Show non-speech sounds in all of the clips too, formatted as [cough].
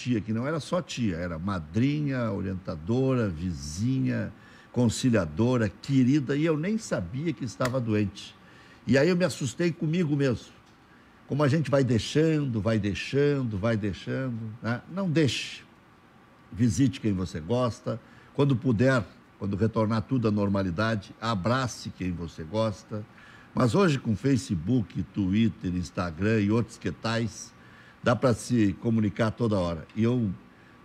tia, que não era só tia, era madrinha, orientadora, vizinha, conciliadora, querida, e eu nem sabia que estava doente. E aí eu me assustei comigo mesmo. Como a gente vai deixando, vai deixando, vai deixando, né? não deixe. Visite quem você gosta. Quando puder, quando retornar tudo à normalidade, abrace quem você gosta. Mas hoje, com Facebook, Twitter, Instagram e outros que tais, dá para se comunicar toda hora. E eu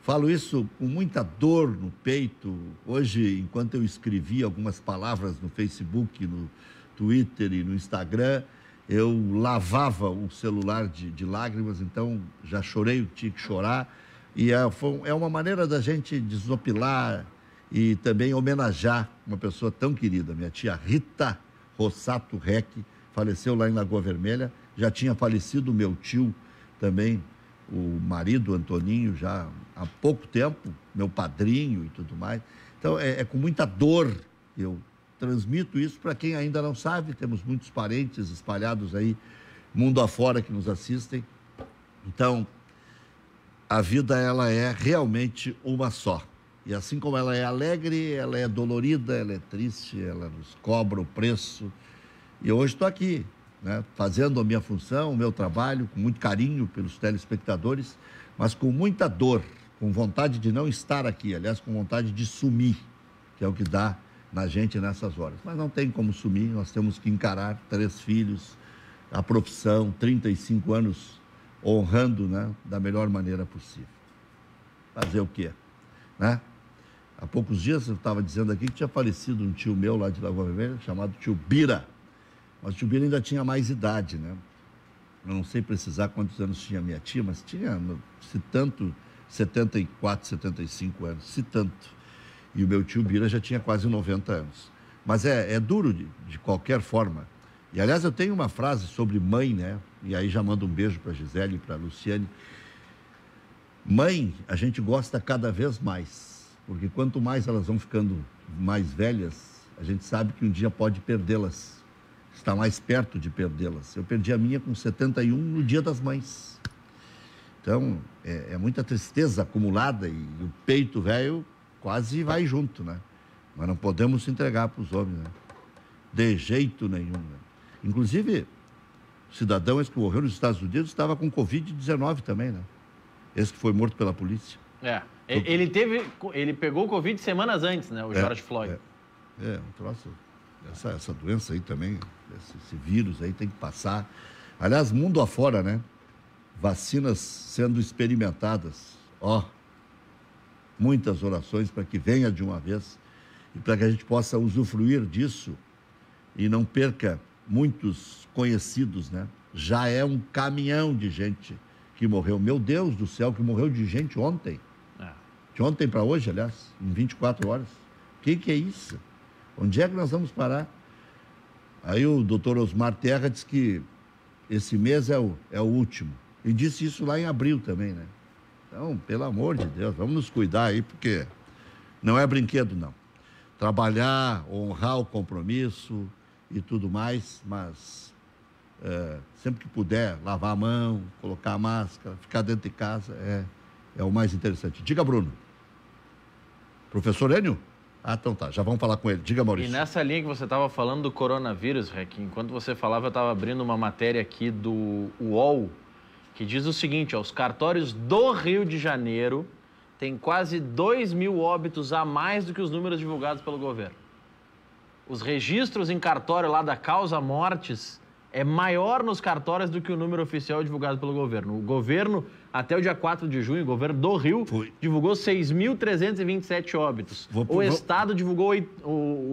falo isso com muita dor no peito. Hoje, enquanto eu escrevi algumas palavras no Facebook, no Twitter e no Instagram, eu lavava o celular de, de lágrimas, então já chorei que tinha que chorar. E é, foi, é uma maneira da gente desopilar e também homenagear uma pessoa tão querida, minha tia Rita Rossato Rec, faleceu lá em Lagoa Vermelha. Já tinha falecido meu tio também, o marido Antoninho, já há pouco tempo, meu padrinho e tudo mais. Então é, é com muita dor eu transmito isso para quem ainda não sabe. Temos muitos parentes espalhados aí, mundo afora, que nos assistem. Então, a vida ela é realmente uma só. E assim como ela é alegre, ela é dolorida, ela é triste, ela nos cobra o preço. E hoje estou aqui, né, fazendo a minha função, o meu trabalho, com muito carinho pelos telespectadores, mas com muita dor, com vontade de não estar aqui, aliás, com vontade de sumir, que é o que dá na gente nessas horas. Mas não tem como sumir, nós temos que encarar três filhos, a profissão, 35 anos honrando né, da melhor maneira possível. Fazer o quê? Né? Há poucos dias eu estava dizendo aqui que tinha falecido um tio meu lá de Lagoa Vermelha, chamado tio Bira. Mas o tio Bira ainda tinha mais idade, né? Eu não sei precisar quantos anos tinha minha tia, mas tinha, se tanto, 74, 75 anos, se tanto. E o meu tio Bira já tinha quase 90 anos. Mas é, é duro de, de qualquer forma. E, aliás, eu tenho uma frase sobre mãe, né? E aí já mando um beijo para Gisele e para Luciane. Mãe, a gente gosta cada vez mais, porque quanto mais elas vão ficando mais velhas, a gente sabe que um dia pode perdê-las, está mais perto de perdê-las. Eu perdi a minha com 71 no Dia das Mães. Então, é, é muita tristeza acumulada e o peito velho quase vai junto, né? Mas não podemos se entregar para os homens, né? De jeito nenhum. Né? Inclusive, o cidadão esse que morreu nos Estados Unidos estava com Covid-19 também, né? Esse que foi morto pela polícia. É. Ele teve. Ele pegou Covid semanas antes, né? O é, George Floyd. É, é um troço. Essa, essa doença aí também, esse, esse vírus aí tem que passar. Aliás, mundo afora, né? Vacinas sendo experimentadas. Ó, muitas orações para que venha de uma vez e para que a gente possa usufruir disso e não perca muitos conhecidos, né? Já é um caminhão de gente que morreu. Meu Deus do céu, que morreu de gente ontem. É. De ontem para hoje, aliás, em 24 horas. O que, que é isso? Onde é que nós vamos parar? Aí o doutor Osmar Terra disse que esse mês é o, é o último. E disse isso lá em abril também, né? Então, pelo amor de Deus, vamos nos cuidar aí, porque não é brinquedo, não. Trabalhar, honrar o compromisso e tudo mais, mas é, sempre que puder, lavar a mão, colocar a máscara, ficar dentro de casa é, é o mais interessante. Diga, Bruno. Professor Enio? Ah, então tá, já vamos falar com ele. Diga, Maurício. E nessa linha que você estava falando do coronavírus, Rec, enquanto você falava, eu estava abrindo uma matéria aqui do UOL, que diz o seguinte: ó, os cartórios do Rio de Janeiro têm quase 2 mil óbitos a mais do que os números divulgados pelo governo. Os registros em cartório lá da causa mortes é maior nos cartórios do que o número oficial divulgado pelo governo. O governo, até o dia 4 de junho, o governo do Rio Foi. divulgou 6.327 óbitos. Vou, o vou... Estado divulgou,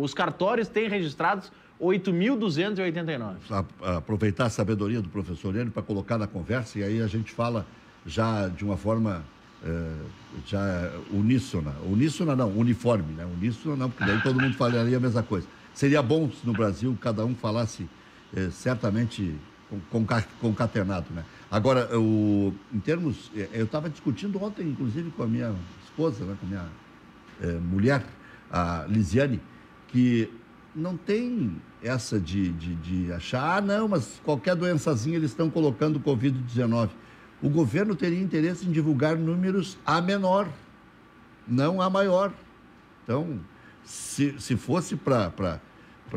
os cartórios têm registrados 8.289. Aproveitar a sabedoria do professor Lênin para colocar na conversa e aí a gente fala já de uma forma é, já uníssona. Uníssona não, uniforme, né? Uníssona não, porque daí todo mundo falaria a mesma coisa. Seria bom se no Brasil cada um falasse é, certamente concatenado, né? Agora, o, em termos, é, eu estava discutindo ontem, inclusive, com a minha esposa, né, com a minha é, mulher, a Lisiane, que não tem essa de, de, de, achar, ah, não, mas qualquer doençazinha eles estão colocando Covid-19. o governo teria interesse em divulgar números a menor, não a maior. Então, se, se fosse para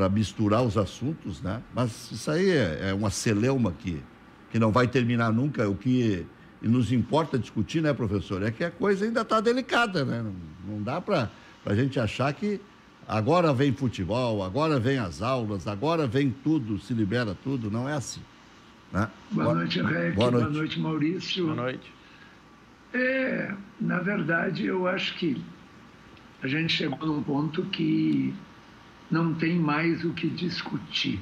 misturar os assuntos, né? Mas isso aí é, é uma celeuma que, que não vai terminar nunca. O que nos importa discutir, né, professor, é que a coisa ainda está delicada, né? Não, não dá para a gente achar que agora vem futebol, agora vem as aulas, agora vem tudo, se libera tudo. Não é assim. Né? Boa, boa noite, Rec. Boa noite. boa noite, Maurício. Boa noite. É, na verdade, eu acho que a gente chegou num ponto que não tem mais o que discutir.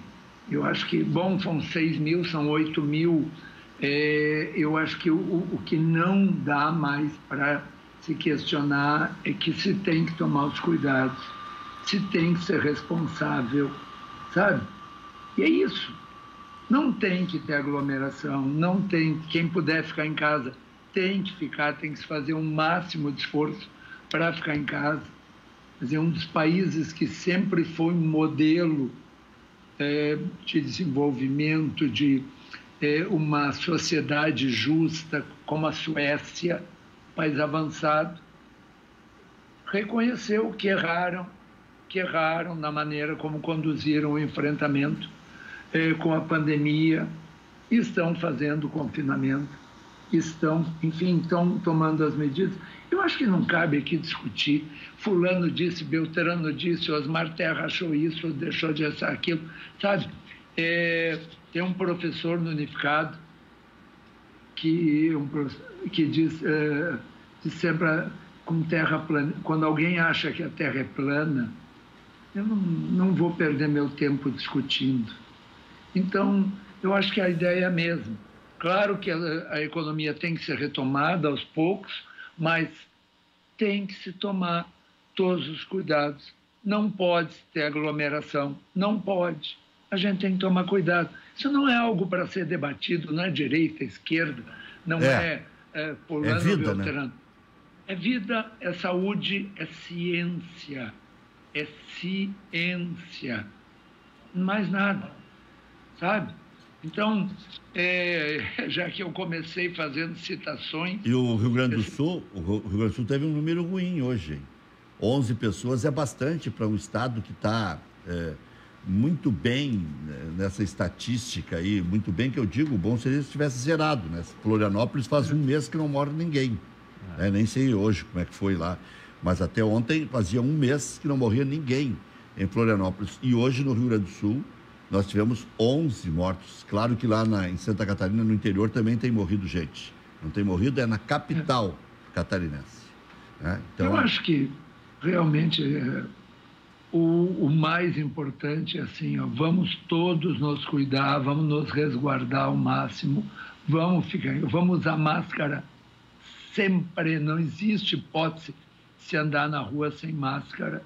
Eu acho que, bom, são 6 mil, são 8 mil. É, eu acho que o, o que não dá mais para se questionar é que se tem que tomar os cuidados, se tem que ser responsável, sabe? E é isso. Não tem que ter aglomeração, não tem. Quem puder ficar em casa tem que ficar, tem que se fazer um máximo de esforço para ficar em casa. É um dos países que sempre foi um modelo é, de desenvolvimento, de é, uma sociedade justa, como a Suécia, país avançado, reconheceu que erraram, que erraram na maneira como conduziram o enfrentamento é, com a pandemia, estão fazendo confinamento estão, enfim, estão tomando as medidas. Eu acho que não cabe aqui discutir. Fulano disse, Beltrano disse, Osmar Terra achou isso, deixou de achar aquilo. Sabe, é, tem um professor no Unificado que, um, que diz, é, diz sempre com terra plana. Quando alguém acha que a Terra é plana, eu não, não vou perder meu tempo discutindo. Então, eu acho que a ideia é a mesma Claro que a, a economia tem que ser retomada aos poucos, mas tem que se tomar todos os cuidados. Não pode ter aglomeração, não pode. A gente tem que tomar cuidado. Isso não é algo para ser debatido na direita, esquerda, não é, é, é é vida, Né? É vida, é saúde, é ciência. É ciência. Mais nada, sabe? Então, é, [laughs] já que eu comecei fazendo citações. E o Rio Grande do Sul, o Rio Grande do Sul teve um número ruim hoje. Hein? 11 pessoas é bastante para um estado que está é, muito bem né, nessa estatística aí, muito bem que eu digo, bom seria se tivesse zerado, né? Florianópolis faz um mês que não mora ninguém. É. nem sei hoje como é que foi lá. Mas até ontem fazia um mês que não morria ninguém em Florianópolis. E hoje no Rio Grande do Sul nós tivemos 11 mortos. Claro que lá na, em Santa Catarina, no interior, também tem morrido gente. Não tem morrido, é na capital é. catarinense. Né? Então, Eu acho que realmente é, o, o, mais importante é assim, ó, vamos todos nos cuidar, vamos nos resguardar ao máximo, vamos ficar, vamos usar máscara sempre, não existe hipótese se andar na rua sem máscara.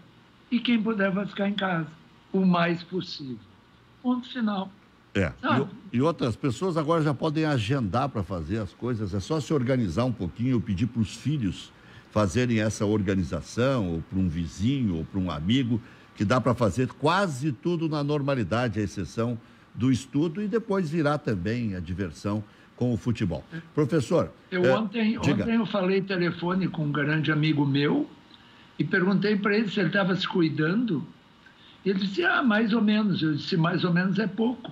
E quem puder vai ficar em casa, o mais possível. Ponto final. É. E, e, outras pessoas agora já podem agendar para fazer as coisas. É só se organizar um pouquinho. Eu pedi para os filhos fazerem essa organização, ou para um vizinho, ou para um amigo, que dá para fazer quase tudo na normalidade, à exceção do estudo, e depois virá também a diversão com o futebol. Professor. Eu é, ontem, ontem eu falei telefone com um grande amigo meu e perguntei para ele se ele estava se cuidando ele disse, ah, mais ou menos. Eu disse, mais ou menos é pouco.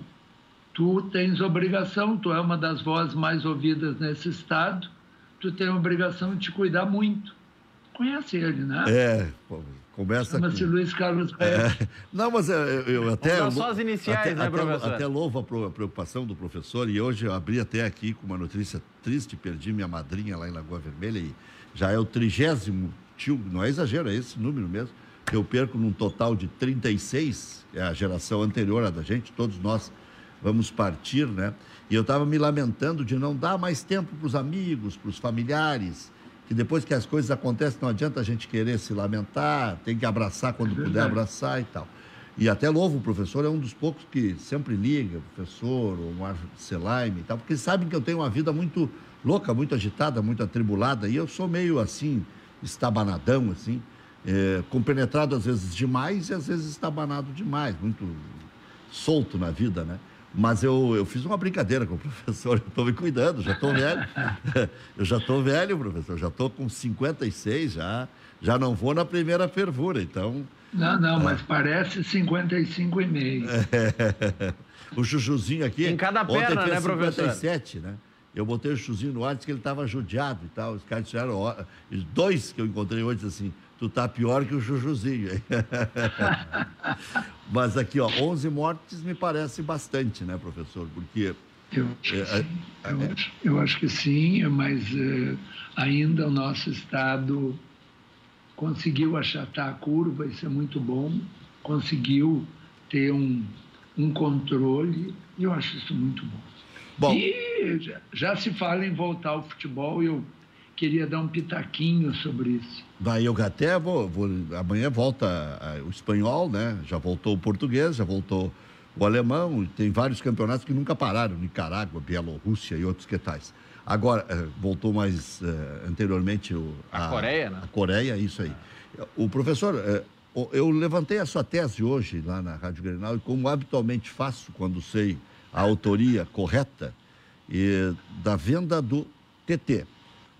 Tu tens obrigação, tu é uma das vozes mais ouvidas nesse estado, tu tem a obrigação de te cuidar muito. Conhece ele, né? É, começa Chama-se com... Luiz Carlos Pérez. É, [laughs] não, mas eu, eu até... Vamos só as iniciais, até, né, até, professor? Até louvo a preocupação do professor, e hoje eu abri até aqui com uma notícia triste, perdi minha madrinha lá em Lagoa Vermelha, e já é o trigésimo tio, não é exagero, é esse número mesmo, eu perco num total de 36, é a geração anterior à da gente, todos nós vamos partir, né? E eu estava me lamentando de não dar mais tempo para os amigos, para os familiares, que depois que as coisas acontecem não adianta a gente querer se lamentar, tem que abraçar quando é puder abraçar e tal. E até louvo o professor, é um dos poucos que sempre liga, professor, o Marcelaime e tal, porque sabem que eu tenho uma vida muito louca, muito agitada, muito atribulada, e eu sou meio assim, estabanadão, assim é, compenetrado às vezes demais e às vezes estabanado demais, muito solto na vida, né? Mas eu, eu fiz uma brincadeira com o [laughs] professor, eu estou me cuidando, já estou velho. [laughs] eu já estou velho, professor, já estou com 56, já, já não vou na primeira fervura, então... Não, não, mas parece 55 e meio. É, [laughs] o chuchuzinho aqui... Em cada perna, ontem né, professor? 57, né? Eu botei o chuchuzinho no ar, disse que ele estava judiado e tal. Os caras disseram, dois que eu encontrei hoje, assim, tu tá pior que o chuchuzinho. [laughs] Mas aqui, ó, 11 mortes me parece bastante, né, professor? Porque... Eu acho, é, é, eu, acho, eu acho que sim, mas uh, ainda o nosso Estado conseguiu achatar a curva, isso é muito bom, conseguiu ter um, um controle, e eu acho isso muito bom. bom. E já, já se fala em voltar ao futebol, eu queria dar um pitaquinho sobre isso. Daí eu até vou, vou amanhã volta o espanhol, né? Já voltou o português, já voltou o alemão, tem vários campeonatos que nunca pararam, Nicarágua, Bielorrússia e outros que tais. Agora, eh, voltou mais uh, anteriormente o, a, a, Coreia, né? A Coreia, isso aí. O professor, uh, eu levantei a sua tese hoje lá na Rádio Grenal e como habitualmente faço quando sei a autoria correta e, da venda do TT.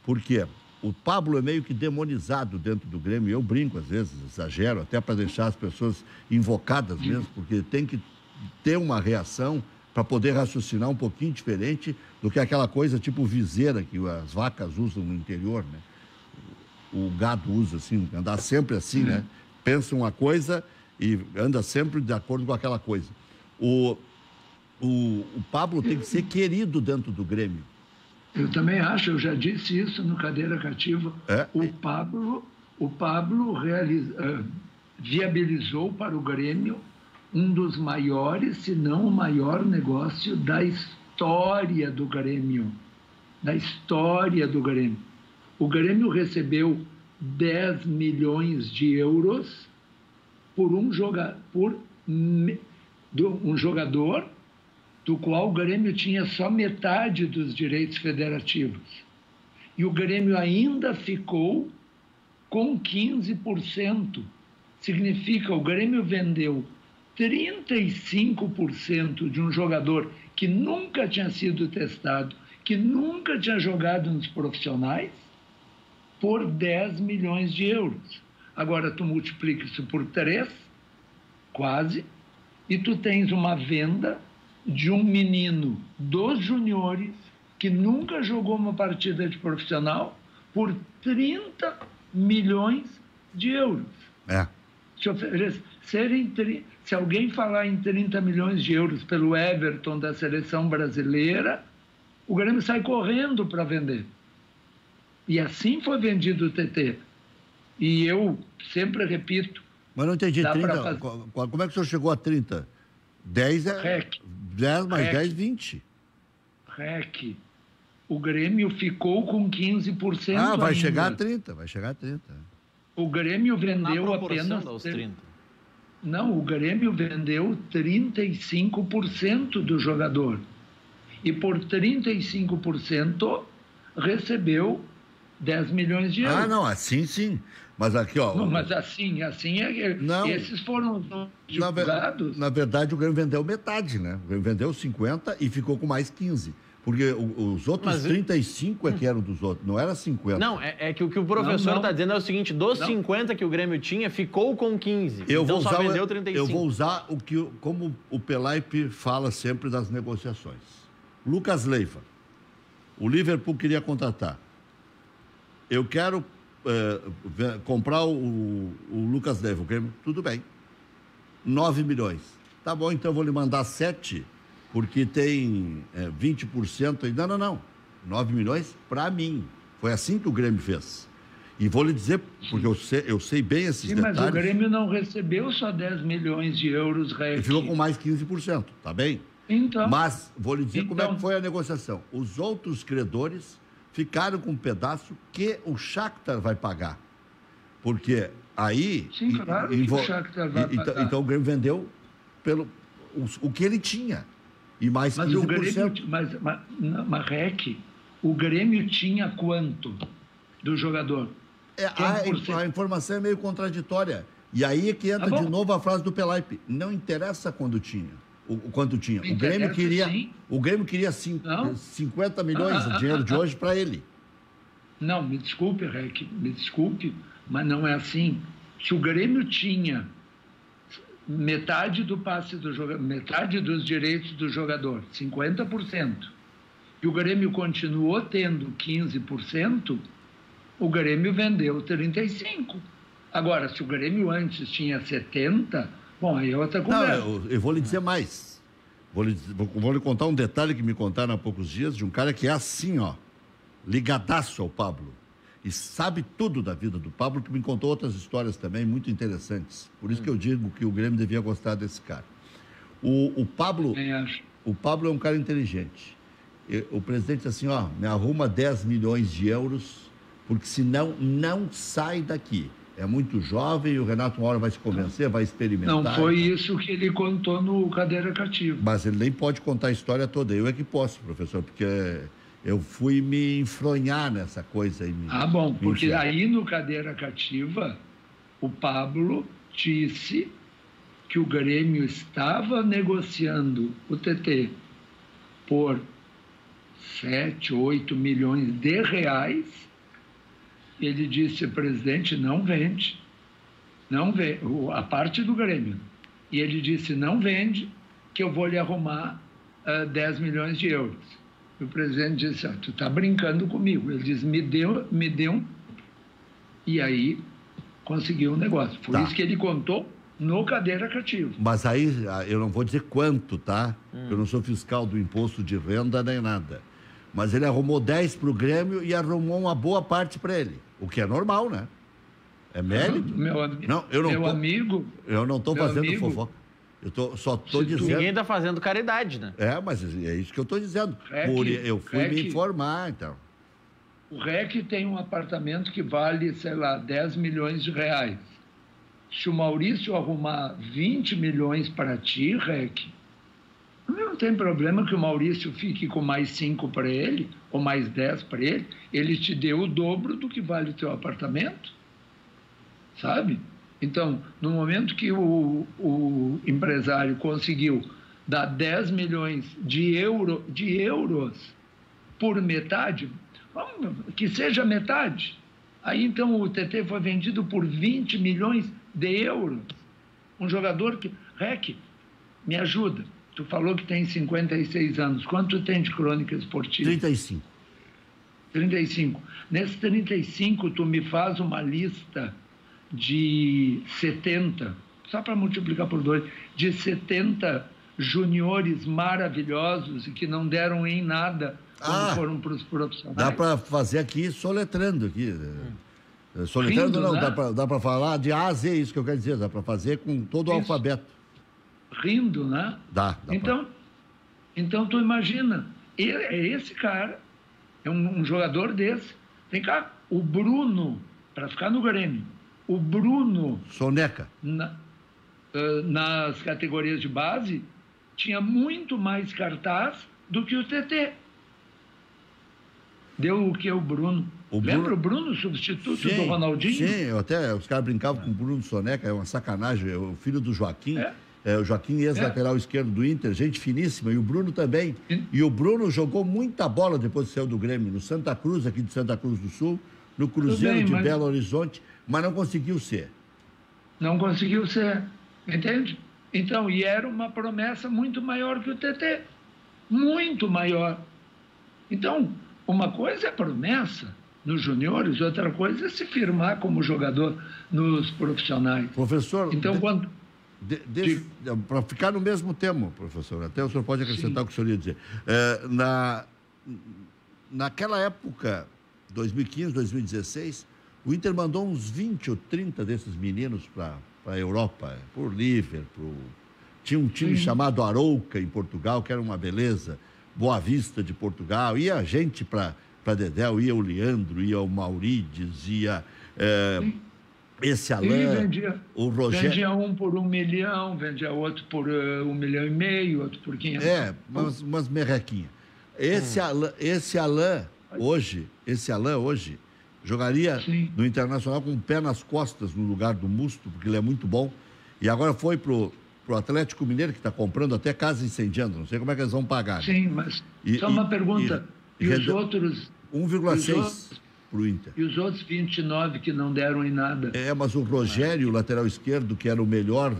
Por quê? O Pablo é meio que demonizado dentro do Grêmio. Eu brinco, às vezes, exagero, até para deixar as pessoas invocadas mesmo, porque tem que ter uma reação para poder raciocinar um pouquinho diferente do que aquela coisa tipo viseira que as vacas usam no interior, né? O gado usa assim, andar sempre assim, né? Pensa uma coisa e anda sempre de acordo com aquela coisa. O, o, o Pablo tem que ser querido dentro do Grêmio. Eu também acho, eu já disse isso no Cadeira Cativa. É? O Pablo, o Pablo realiza, uh, viabilizou para o Grêmio um dos maiores, se não o maior negócio da história do Grêmio. Da história do Grêmio. O Grêmio recebeu 10 milhões de euros por um, joga, por, um jogador do qual o Grêmio tinha só metade dos direitos federativos. E o Grêmio ainda ficou com 15%. Significa o Grêmio vendeu 35% de um jogador que nunca tinha sido testado, que nunca tinha jogado nos profissionais, por 10 milhões de euros. Agora tu multiplica isso por 3, quase, e tu tens uma venda de um menino dos juniores que nunca jogou uma partida de profissional por 30 milhões de euros. É. Se, oferece, se alguém falar em 30 milhões de euros pelo Everton da seleção brasileira, o Grêmio sai correndo para vender. E assim foi vendido o TT. E eu sempre repito. Mas não entendi, 30, fazer... como é que o senhor chegou a 30? 10 é. REC. 10 mais REC. 10, 20. REC. O Grêmio ficou com 15%. Ah, vai ainda. chegar a 30, vai chegar a 30. O Grêmio vendeu apenas. Aos 30. Não, o Grêmio vendeu 35% do jogador. E por 35% recebeu 10 milhões de euros. Ah, não, assim sim. Mas aqui, ó. Não, mas assim, assim é. Não, esses foram divulgados. Na, na verdade, o Grêmio vendeu metade, né? O Grêmio vendeu 50 e ficou com mais 15. Porque os outros mas, 35 é que eram dos outros, não era 50. Não, é, é que o que o professor está dizendo é o seguinte: dos não. 50 que o Grêmio tinha, ficou com 15. Eu então vou usar, só vendeu 35. Eu vou usar o que, como o Pelaipe fala sempre das negociações. Lucas Leiva. O Liverpool queria contratar. Eu quero é, comprar o, o Lucas Leiva, o Grêmio. Tudo bem. 9 milhões. Tá bom, então eu vou lhe mandar 7 porque tem é, 20%. Não, não, não. 9 milhões para mim. Foi assim que o Grêmio fez. E vou lhe dizer, porque eu sei, eu sei bem esses Sim, detalhes. Mas o Grêmio não recebeu só 10 milhões de euros, Ele ficou com mais 15%, tá bem? Então. Mas vou lhe dizer então, como é que então. foi a negociação. Os outros credores ficaram com um pedaço que o Shakhtar vai pagar. Porque aí. Sim, claro. que o Shakhtar vai então, pagar. Então o Grêmio vendeu pelo, o, o que ele tinha. E mais mas 15%. O Grêmio, mas, mas, mas REC, o Grêmio tinha quanto do jogador? É, a, a, informação é meio contraditória. E aí é que entra tá de novo a frase do Pelaipe. Não interessa quando tinha. O, o quanto tinha. O Grêmio queria, o Grêmio queria cinco, 50 milhões de dinheiro de hoje para ele. Não, me desculpe, Rec, me desculpe, mas não é assim. Se o Grêmio tinha metade do passe do jogador, metade dos direitos do jogador, 50%, e o Grêmio continuou tendo 15%, o Grêmio vendeu 35%. Agora, se o Grêmio antes tinha 70%, bom, aí é outra conversa. Não, eu, eu vou lhe dizer mais. Vou lhe, vou lhe contar um detalhe que me contaram há poucos dias de um cara que é assim, ó, ligadaço ao Pablo e sabe tudo da vida do Pablo, que me contou outras histórias também muito interessantes. Por isso que eu digo que o Grêmio devia gostar desse cara. O, o Pablo, o Pablo é um cara inteligente. O presidente disse assim, ó, me arruma 10 milhões de euros, porque senão não sai daqui. É muito jovem e o Renato uma hora vai se convencer, vai experimentar. Não foi isso que ele contou no Cadeira Cativa. Mas ele nem pode contar a história toda. Eu é que posso, professor, porque eu fui me enfronhar nessa coisa aí. ah, bom, porque aí no Cadeira Cativa, o Pablo disse que o Grêmio estava negociando o TT por 7, 8 milhões de reais. Ele disse, presidente, não vende. Não vende, a parte do Grêmio. E ele disse, não vende, que eu vou lhe arrumar uh, ah, 10 milhões de euros. E o presidente disse, ah, tu está brincando comigo. Ele disse, me deu, me deu um... E aí conseguiu um negócio. Por tá. isso que ele contou no cadeira cativa. Mas aí ah, eu não vou dizer quanto, tá? Hum. Eu não sou fiscal do imposto de renda nem nada. Mas ele arrumou 10 para o Grêmio e arrumou uma boa parte para ele. O que é normal, né? É mérito. Meu, não, eu não meu tô, amigo. Eu não estou fazendo amigo, fofoca. Eu tô, só estou dizendo. Ninguém está fazendo caridade, né? É, mas é isso que eu estou dizendo. REC, Por, eu fui REC, me informar, então. O REC tem um apartamento que vale, sei lá, 10 milhões de reais. Se o Maurício arrumar 20 milhões para ti, REC, não tem problema que o Maurício fique com mais 5 para ele, ou mais 10 para ele. Ele te deu o dobro do que vale o teu apartamento. Sabe? Então, no momento que o, o empresário conseguiu dar 10 milhões de, euro, de euros por metade, que seja metade. Aí então o TT foi vendido por 20 milhões de euros. Um jogador que. Rec, me ajuda. Tu falou que tem 56 anos. Quanto tem de crônica esportiva? 35. 35. Nesses 35, tu me faz uma lista de 70, só para multiplicar por dois, de 70 juniores maravilhosos e que não deram em nada quando ah, foram para os profissionais. Dá para fazer aqui soletrando aqui. Hum. Soletrando Rindo, não, né? dá para falar de A a Z, isso que eu quero dizer, dá para fazer com todo o isso. alfabeto. Rindo, né? Dá, dá Então, pra... então tu imagina, ele, é esse cara, é um, um jogador desse. Vem cá, o Bruno, para ficar no Grêmio, o Bruno. Soneca. Na, uh, nas categorias de base, tinha muito mais cartaz do que o TT. Deu o que o Bruno. O Lembra o Bruno, substituto sim, do Ronaldinho? Sim, até os caras brincavam com o Bruno Soneca, é uma sacanagem, é o filho do Joaquim. É. É, o Joaquim, ex-lateral é. esquerdo do Inter, gente finíssima, e o Bruno também. E o Bruno jogou muita bola depois de sair do Grêmio, no Santa Cruz, aqui de Santa Cruz do Sul, no Cruzeiro bem, de mas... Belo Horizonte mas não conseguiu ser. Não conseguiu ser, entende? Então, e era uma promessa muito maior que o TT. Muito maior. Então, uma coisa é promessa nos juniores, outra coisa é se firmar como jogador nos profissionais. Professor, então, quando... De, para ficar no mesmo tema, professor, até o senhor pode acrescentar Sim. o que o senhor ia dizer. É, na, naquela época, 2015, 2016, o Inter mandou uns 20 ou 30 desses meninos para a Europa, por Liverpool. Tinha um time Sim. chamado Arouca, em Portugal, que era uma beleza. Boa Vista de Portugal. Ia gente para Dedéu, ia o Leandro, ia o Maurides, ia é, esse Alain, vendia, o Rogério. Vendia um por um milhão, vendia outro por uh, um milhão e meio, outro por quinhentos. É, umas, umas merrequinhas. Esse, hum. Alain, esse Alain, hoje, esse Alain hoje, Jogaria Sim. no Internacional com o pé nas costas no lugar do Musto, porque ele é muito bom. E agora foi pro, para o Atlético Mineiro, que está comprando até casa incendiando. Não sei como é que eles vão pagar. Sim, mas e, só uma pergunta. E, e, e os outros... 1,6 para o Inter. E os outros 29 que não deram em nada? É, mas o Rogério, lateral esquerdo, que era o melhor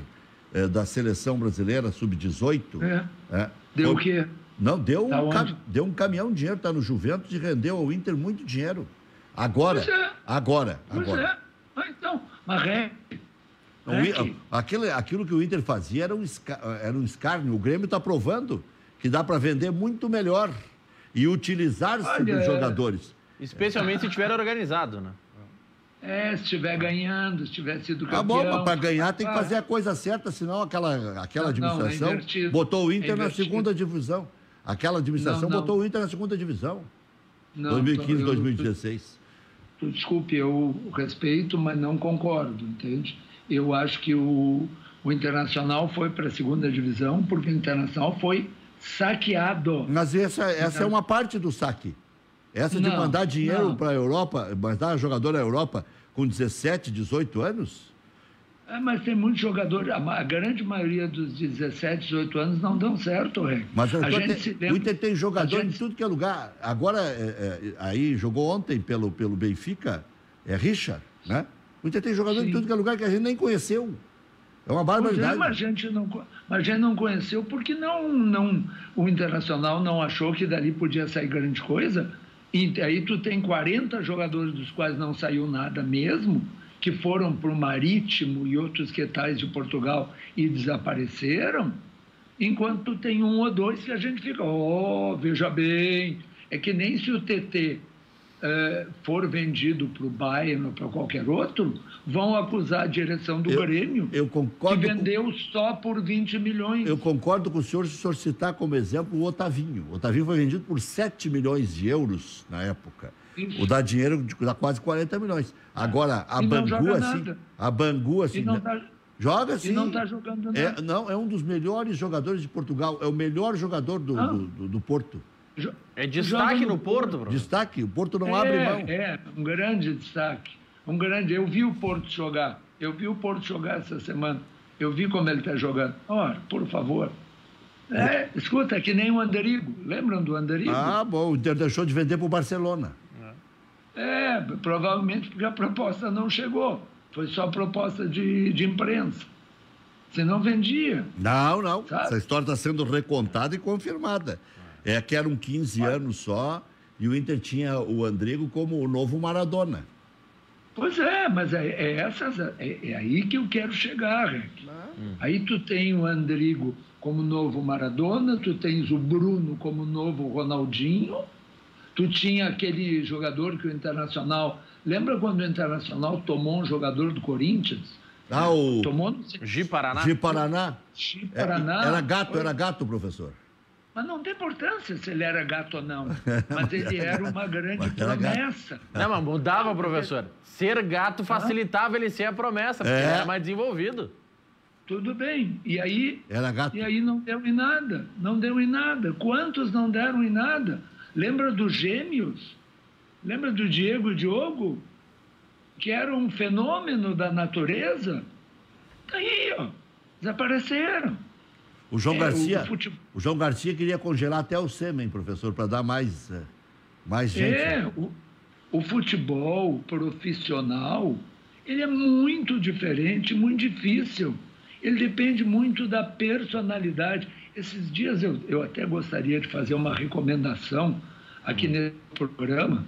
é, da seleção brasileira, sub-18... É. é. Deu o quê? Não, deu, tá um, cam... deu um caminhão de dinheiro, está no Juventus e rendeu ao Inter muito dinheiro. Agora, é. agora, pois agora. É. Ah, então, mas é. Aquilo, aquilo que o Inter fazia era um, era um escárnio. O Grêmio está provando que dá para vender muito melhor e utilizar-se dos jogadores. Especialmente se tiver organizado, né? É, se estiver ganhando, se tiver sido campeão. Ah, bom, para ganhar tem que fazer a coisa certa, senão aquela, aquela administração não, é botou o Inter é na segunda divisão. Aquela administração não, botou o Inter na segunda divisão. 2015, eu, 2016. Eu, desculpe, eu respeito, mas não concordo, entende? Eu acho que o, o Internacional foi para a segunda divisão porque o Internacional foi saqueado. Mas essa, essa é uma parte do saque. Essa de não, mandar dinheiro para a Europa, mandar jogador à Europa com 17, 18 anos? É, mas tem muitos jogadores, a, grande maioria dos 17, 18 anos não dão certo, Rê. Mas a gente tem, lembra, o Inter tem jogador gente... em tudo que é lugar. Agora, é, é, aí jogou ontem pelo, pelo Benfica, é Richard, né? O Inter tem jogador Sim. em tudo que é lugar que a gente nem conheceu. É uma barbaridade. É, mas, a gente não, mas a gente não conheceu porque não, não, o Internacional não achou que dali podia sair grande coisa. E aí tu tem 40 jogadores dos quais não saiu nada mesmo que foram para o Marítimo e outros que tais de Portugal e desapareceram, enquanto tem um ou dois que a gente fica, oh, veja bem, é que nem se o TT eh, for vendido para o Bayern ou para qualquer outro, vão acusar a direção do eu, Grêmio eu concordo que vendeu com... só por 20 milhões. Eu concordo com o senhor se o senhor citar como exemplo o Otavinho. O Otavinho foi vendido por 7 milhões de euros na época. Isso. O dá dinheiro dá quase 40 milhões. Agora, a e Bangu, assim. A Bangu, assim. Tá, joga sim. E não está jogando é, nada. É, não, é um dos melhores jogadores de Portugal. É o melhor jogador do, ah. do, do, do, Porto. É destaque no, no Porto, bro. Destaque. O Porto não é, abre mão. É, um grande destaque. Um grande. Eu vi o Porto jogar. Eu vi o Porto jogar essa semana. Eu vi como ele está jogando. Ora, por favor. É, escuta, é que nem o Anderigo. Lembram do Anderigo? Ah, bom. O Inter deixou de vender para o Barcelona. É, provavelmente porque a proposta não chegou. Foi só proposta de, de imprensa. Você não vendia. Não, não. Sabe? Essa história está sendo recontada e confirmada. É que eram 15 anos só e o Inter tinha o Andrigo como o novo Maradona. Pois é, mas é, é, essas, é, é aí que eu quero chegar, Rick. Hum. Aí tu tem o Andrigo como novo Maradona, tu tens o Bruno como novo Ronaldinho, Tu tinha aquele jogador que o Internacional. Lembra quando o Internacional tomou um jogador do Corinthians? Ah, o. Tomou. Gi Paraná? Gi Paraná. Gi Paraná. É, era gato, era gato, professor. Mas não tem importância se ele era gato ou não. Mas ele [laughs] era uma grande promessa. Não, mas mudava, professor. Ser gato facilitava ah? ele ser a promessa, porque é. ele era mais desenvolvido. Tudo bem. E aí. Era gato. E aí não deu em nada. Não deu em nada. Quantos não deram em nada? Lembra dos gêmeos? Lembra do Diego e Diogo? Que era um fenômeno da natureza? Tá aí, ó. Desapareceram. O João é, Garcia. O, fute... o, João Garcia queria congelar até o sêmen, professor, para dar mais, é, mais gente. É, o, o futebol profissional ele é muito diferente, muito difícil. Ele depende muito da personalidade. Esses dias eu, eu até gostaria de fazer uma recomendação aqui nesse programa.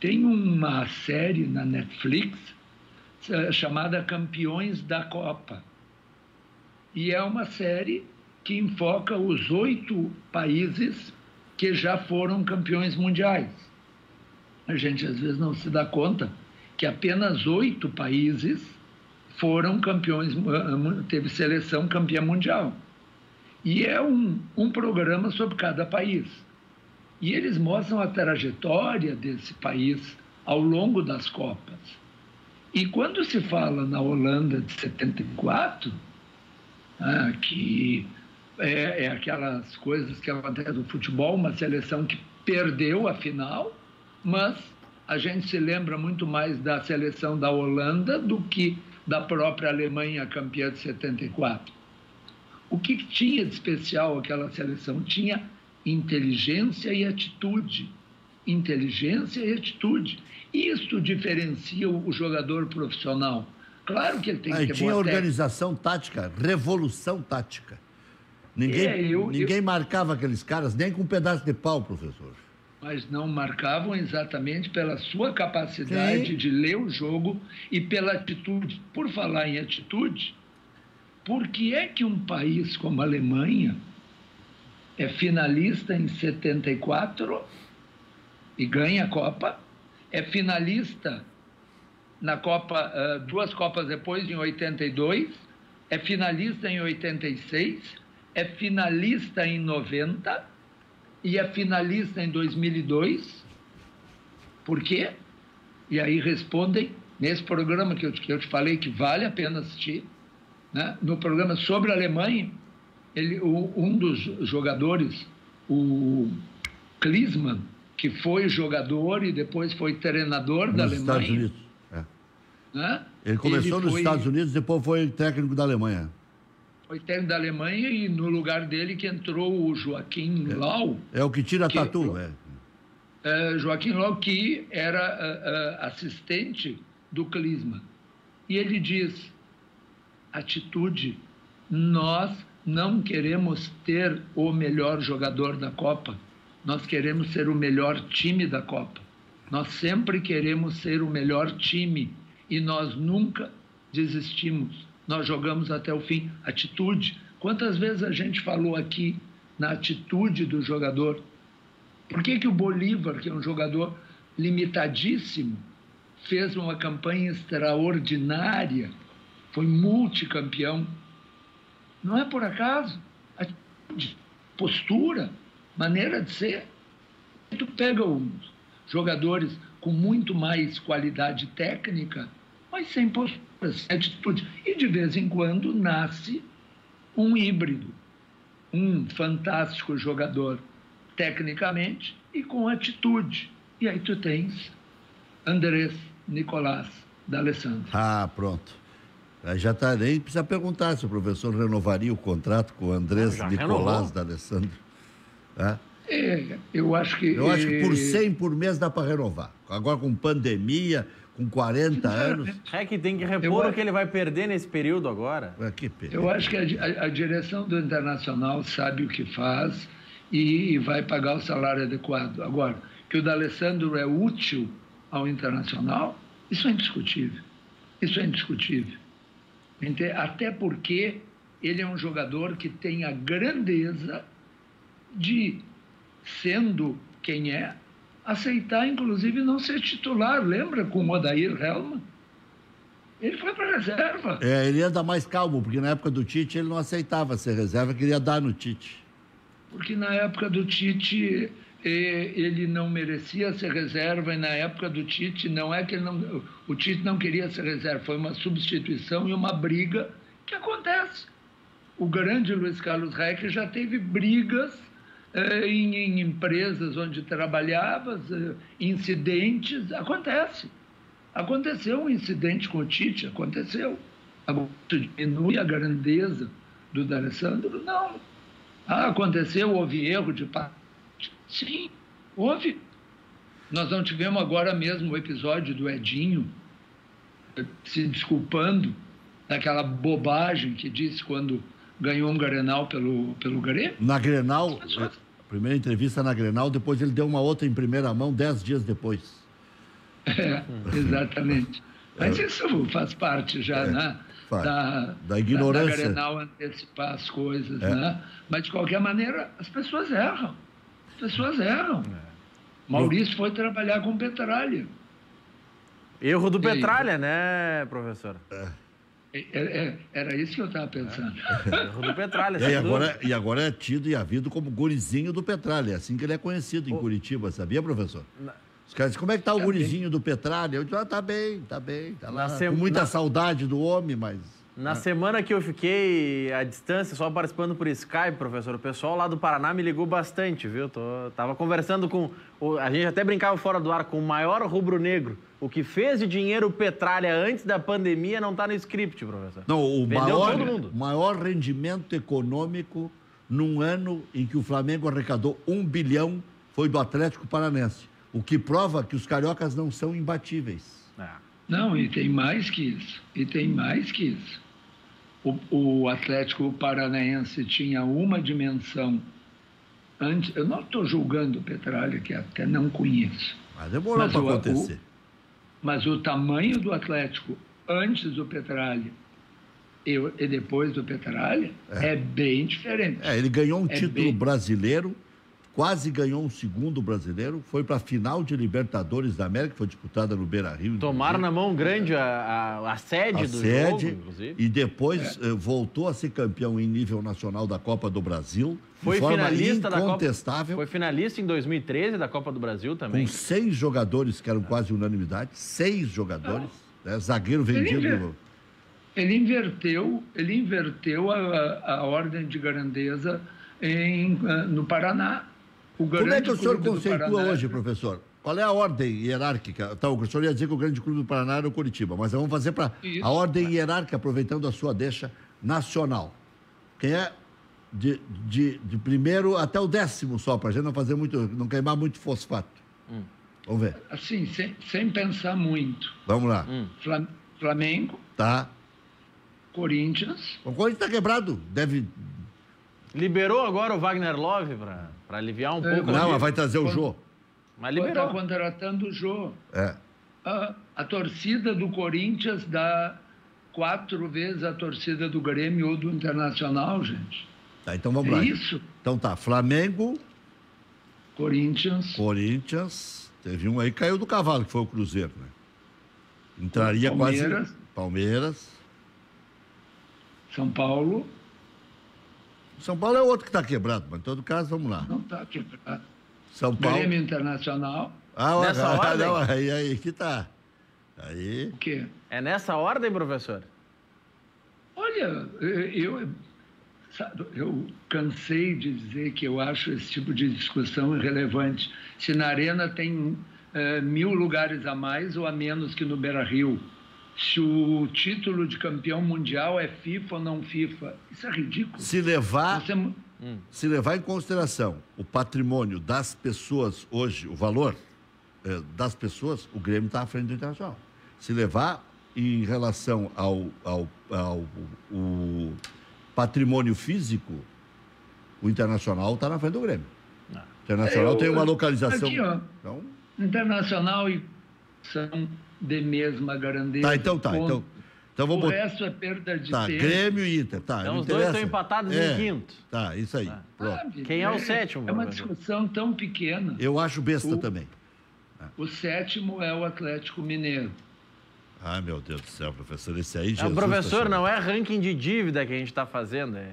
Tem uma série na Netflix eh, chamada Campeões da Copa. E é uma série que enfoca os oito países que já foram campeões mundiais. A gente às vezes não se dá conta que apenas oito países foram campeões, eh, teve seleção campeã mundial. E é um, um programa sobre cada país. E eles mostram a trajetória desse país ao longo das Copas. E quando se fala na Holanda de 74, ah, que é, é, aquelas coisas que acontecem no futebol, uma seleção que perdeu a final, mas a gente se lembra muito mais da seleção da Holanda do que da própria Alemanha campeã de 74. O que tinha de especial aquela seleção? Tinha inteligência e atitude. Inteligência e atitude. Isso diferencia o jogador profissional. Claro que ele tem que ter tinha organização técnica. tática, revolução tática. Ninguém, é, eu, ninguém eu... marcava aqueles caras nem com um pedaço de pau, professor. Mas não marcavam exatamente pela sua capacidade Sim. de ler o jogo e pela atitude. Por falar em atitude, por que é que um país como a Alemanha é finalista em 74 e ganha a Copa, é finalista na Copa, uh, duas Copas depois, em 82, é finalista em 86, é finalista em 90 e é finalista em 2002. Por quê? E aí respondem nesse programa que eu, que eu te falei que vale a pena assistir, né? no programa sobre a Alemanha, ele, o, um dos jogadores, o Klinsmann, que foi jogador e depois foi treinador Nos da Alemanha. Estados Unidos. Né? Ele começou ele nos foi... Estados Unidos, depois foi técnico da Alemanha. Foi técnico da Alemanha e no lugar dele que entrou o Joaquim é. Lau. É o que tira a tatu, é. é. Joaquim Lau, que era uh, uh, assistente do Clisma. E ele diz: atitude, nós não queremos ter o melhor jogador da Copa, nós queremos ser o melhor time da Copa. Nós sempre queremos ser o melhor time e nós nunca desistimos. Nós jogamos até o fim. Atitude. Quantas vezes a gente falou aqui na atitude do jogador? Por que, que o Bolívar, que é um jogador limitadíssimo, fez uma campanha extraordinária, foi multicampeão? Não é por acaso. Atitude, postura, maneira de ser. Tu pega os jogadores com muito mais qualidade técnica, mas sem posturas, sem atitude. E de vez em quando nasce um híbrido, um fantástico jogador tecnicamente e com atitude. E aí tu tens Andrés Nicolás da Alessandro. Ah, pronto. Aí já está, nem precisa perguntar se o professor renovaria o contrato com o Andrés Nicolás da Alessandro. É? É, eu acho que. Eu acho que por 100 por mês dá para renovar. Agora com pandemia, com 40 anos. É que tem que repor eu, o que ele vai perder nesse período agora. É que eu acho que a, a, a, direção do Internacional sabe o que faz e, e, vai pagar o salário adequado. Agora, que o D'Alessandro é útil ao Internacional, isso é indiscutível. Isso é indiscutível. Até porque ele é um jogador que tem a grandeza de, sendo quem é, aceitar, inclusive, não ser titular. Lembra com o Odair Helman? Ele foi para reserva. É, ele ia dar mais calmo, porque na época do Tite ele não aceitava ser reserva, queria dar no Tite. Porque na época do Tite eh, ele não merecia ser reserva, e na época do Tite não é que ele não, o Tite não queria ser reserva, foi uma substituição e uma briga que acontece. O grande Luiz Carlos Reck já teve brigas em, em, empresas onde trabalhavas, eh, incidentes, acontece. Aconteceu um incidente com o Tite, aconteceu. Agora, diminui a grandeza do D'Alessandro? Não. Ah, aconteceu, houve erro de parte. Sim, houve. Nós não tivemos agora mesmo o episódio do Edinho eh, se desculpando daquela bobagem que disse quando ganhou um Grenal pelo, pelo Grêmio. Na Grenal, a primeira entrevista na Grenal, depois ele deu uma outra em primeira mão, dez dias depois. [laughs] É, exatamente. [laughs] Mas é. isso faz parte já, é, né? Da, da ignorância. Da, da Grenal antecipar as coisas, é. né? Mas, de qualquer maneira, as pessoas erram. As pessoas erram. É. Maurício foi trabalhar com Petralha. Erro do Petralha, né, professor? É. É, é, é, era isso que eu estava pensando. É, do Petralha. É, e, agora, e agora é tido e havido como gurizinho do Petralha. É assim que ele é conhecido em o... Curitiba, sabia, professor? Na... Os caras dizem, como é que está o tá gurizinho bem. do Petralha? Eu digo, ah, tá bem, tá bem, tá lá. Com muita na... saudade do homem, mas... Na semana que eu fiquei à distância, só participando por Skype, professor, o pessoal lá do Paraná me ligou bastante, viu? Tô, tava conversando com. O, a gente até brincava fora do ar com o maior rubro-negro. O que fez de dinheiro Petralha antes da pandemia não está no script, professor. Não, o Vendeu maior, todo mundo. maior rendimento econômico num ano em que o Flamengo arrecadou um bilhão foi do Atlético Paranense. O que prova que os cariocas não são imbatíveis. Ah. Não, e tem mais que isso. E tem mais que isso. O, o Atlético Paranaense tinha uma dimensão antes. Eu não estou julgando o Petralha, que até não conheço. Mas demorou para o- acontecer. Mas o tamanho do Atlético antes do Petralha e, e depois do Petralha é, bem diferente. É, ele ganhou um É título bem- brasileiro, quase ganhou um segundo brasileiro, foi para a final de Libertadores da América, que foi disputada no Beira Rio. Tomaram na mão grande a, a, a sede a do sede, jogo, inclusive. e depois eh, voltou a ser campeão em nível nacional da Copa do Brasil, Foi de forma finalista da Copa. incontestável, Foi finalista em 2013 da Copa do Brasil também. com seis jogadores que eram quase unanimidade, seis jogadores, né, zagueiro vendido. inver- Ele inverteu, ele inverteu a, a- a ordem de grandeza em, ah, no Paraná. O Como é que o senhor conceitua Paraná- hoje, professor? Qual é a ordem hierárquica? Então, o senhor ia dizer que o grande clube do Paraná era o Curitiba, mas vamos fazer para a ordem hierárquica, aproveitando a sua deixa nacional. Quem é de, de, de primeiro até o décimo só, para a gente não fazer muito, não queimar muito fosfato. Vamos ver. Assim, sem, sem pensar muito. Vamos lá. Flam- Flamengo, Tá. Corinthians, O Corinthians está quebrado. Deve. Liberou agora o Wagner Love para aliviar um É, pouco. Não, mas vai trazer o Quando- Jô. Mas está liberou. contratando o Jô. É. A, a torcida do Corinthians dá quatro vezes a torcida do Grêmio ou do Internacional, gente. Tá, então vamos É lá. isso. Então tá. Flamengo, Corinthians, Corinthians. Teve um aí que caiu do cavalo, que foi o Cruzeiro, né? Entraria quase. Palmeiras. Palmeiras. São Paulo, São Paulo é outro que está quebrado, mas em todo caso, vamos lá. não está quebrado. São Paulo. Grêmio Internacional, Ah, Nessa [laughs] ah, ordem? não, aí, aí que tá. Aí. o quê? É nessa ordem, professor? Olha, eu, sabe, eu cansei de dizer que eu acho esse tipo de discussão irrelevante. Se na Arena tem eh, mil lugares a mais ou a menos que no Beira Rio. Se o título de campeão mundial é FIFA ou não FIFA. Isso é ridículo. Se levar, Você- se levar em consideração o patrimônio das pessoas hoje, o valor eh, das pessoas, o Grêmio está à frente do Internacional. Se levar em relação ao, ao, ao o patrimônio físico, o Internacional está na frente do Grêmio. Ah. O Internacional Eu- tem uma localização. aqui, ó. Então, Internacional e são de mesma grandeza. tá, então tá. Então, então o vamos botar. resto é perda de Tá, tempo. Grêmio e Inter. Tá, Então os dois interessa. estão empatados É, em quinto. Tá, isso aí. Tá. Pronto. Sabe? Quem é o sétimo, É uma discussão tão pequena. Eu acho besta O- também. O sétimo é o Atlético Mineiro. Ai, meu Deus do céu, professor. Esse aí, Ah, Jesus. professor, tá não é ranking de dívida que a gente está fazendo. É...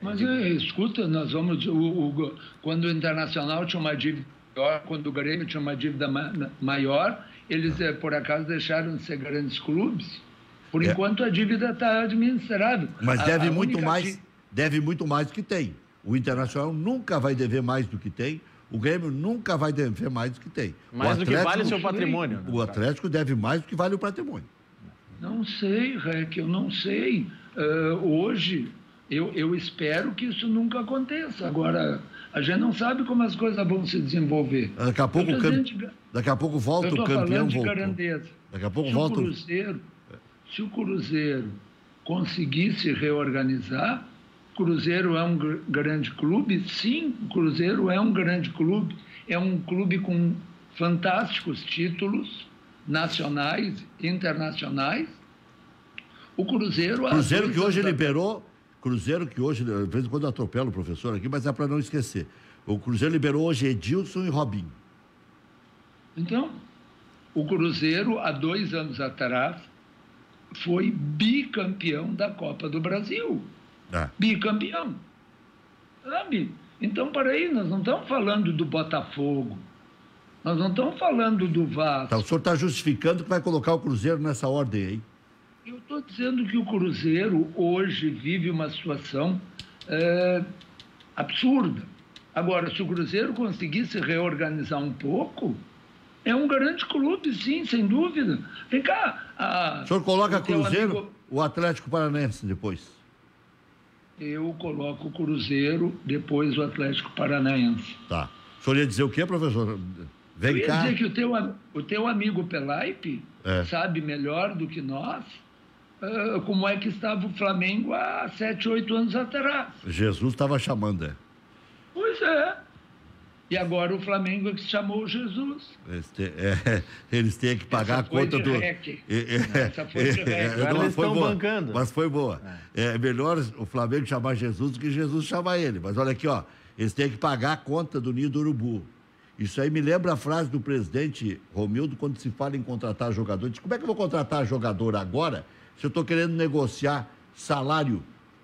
Mas é, escuta, nós vamos. O, o- quando o Internacional tinha uma dívida maior, quando o Grêmio tinha uma dívida ma- maior, eles, eh, por acaso, deixaram de ser grandes clubes. Por É. enquanto, a dívida está administrável. Mas A- deve a muito mais, deve muito mais do que tem. O Internacional nunca vai dever mais do que tem. O Grêmio nunca vai dever mais do que tem. Mais o do que vale o seu patrimônio. né? O Atlético deve mais do que vale o patrimônio. Não sei, Rec, eu não sei. Ah, hoje, eu, eu espero que isso nunca aconteça. Agora, a gente não sabe como as coisas vão se desenvolver. Daqui a pouco, cam- de- Daqui a pouco volta o campeão. Voltou. Daqui a pouco se volta o. Cruzeiro, se o Cruzeiro conseguir se reorganizar, o Cruzeiro é um gr- grande clube? Sim, o Cruzeiro é um grande clube. É um clube com fantásticos títulos nacionais, internacionais. O Cruzeiro... Cruzeiro que hoje anos liberou. Cruzeiro que hoje, de vez em quando eu atropelo o professor aqui, mas é para não esquecer. O Cruzeiro liberou hoje Edilson e Robinho. Então, o Cruzeiro, há dois anos atrás, foi bicampeão da Copa do Brasil. É. Bicampeão. Sabe? Então, peraí, nós não estamos falando do Botafogo. Nós não estamos falando do Vasco. Tá, o senhor está justificando que vai colocar o Cruzeiro nessa ordem aí. Estou dizendo que o Cruzeiro hoje vive uma situação é, absurda. Agora, se o Cruzeiro conseguir se reorganizar um pouco, é um grande clube, sim, sem dúvida. Vem cá. A, o senhor coloca o Cruzeiro, amigo... o Atlético Paranaense depois? Eu coloco o Cruzeiro, depois o Atlético Paranaense. Tá. O senhor ia dizer o quê, professor? Vem Eu ia cá. dizer que o teu, o teu amigo Pelaipe é. sabe melhor do que nós uh, como é que estava o Flamengo há sete, oito anos atrás. Jesus estava chamando, é. Pois é. E agora o Flamengo é que chamou Jesus. É, [laughs] eles têm que pagar Essa a conta do. Rec. [laughs] É, é, Essa foi de é, Agora eles estão boa, bancando. Mas foi boa. É. é. melhor o Flamengo chamar Jesus do que Jesus chamar ele. Mas olha aqui, ó. Eles têm que pagar a conta do Ninho do Urubu. Isso aí me lembra a frase do presidente Romildo quando se fala em contratar jogador. Diz, como é que eu vou contratar jogador agora se eu estou querendo negociar salário,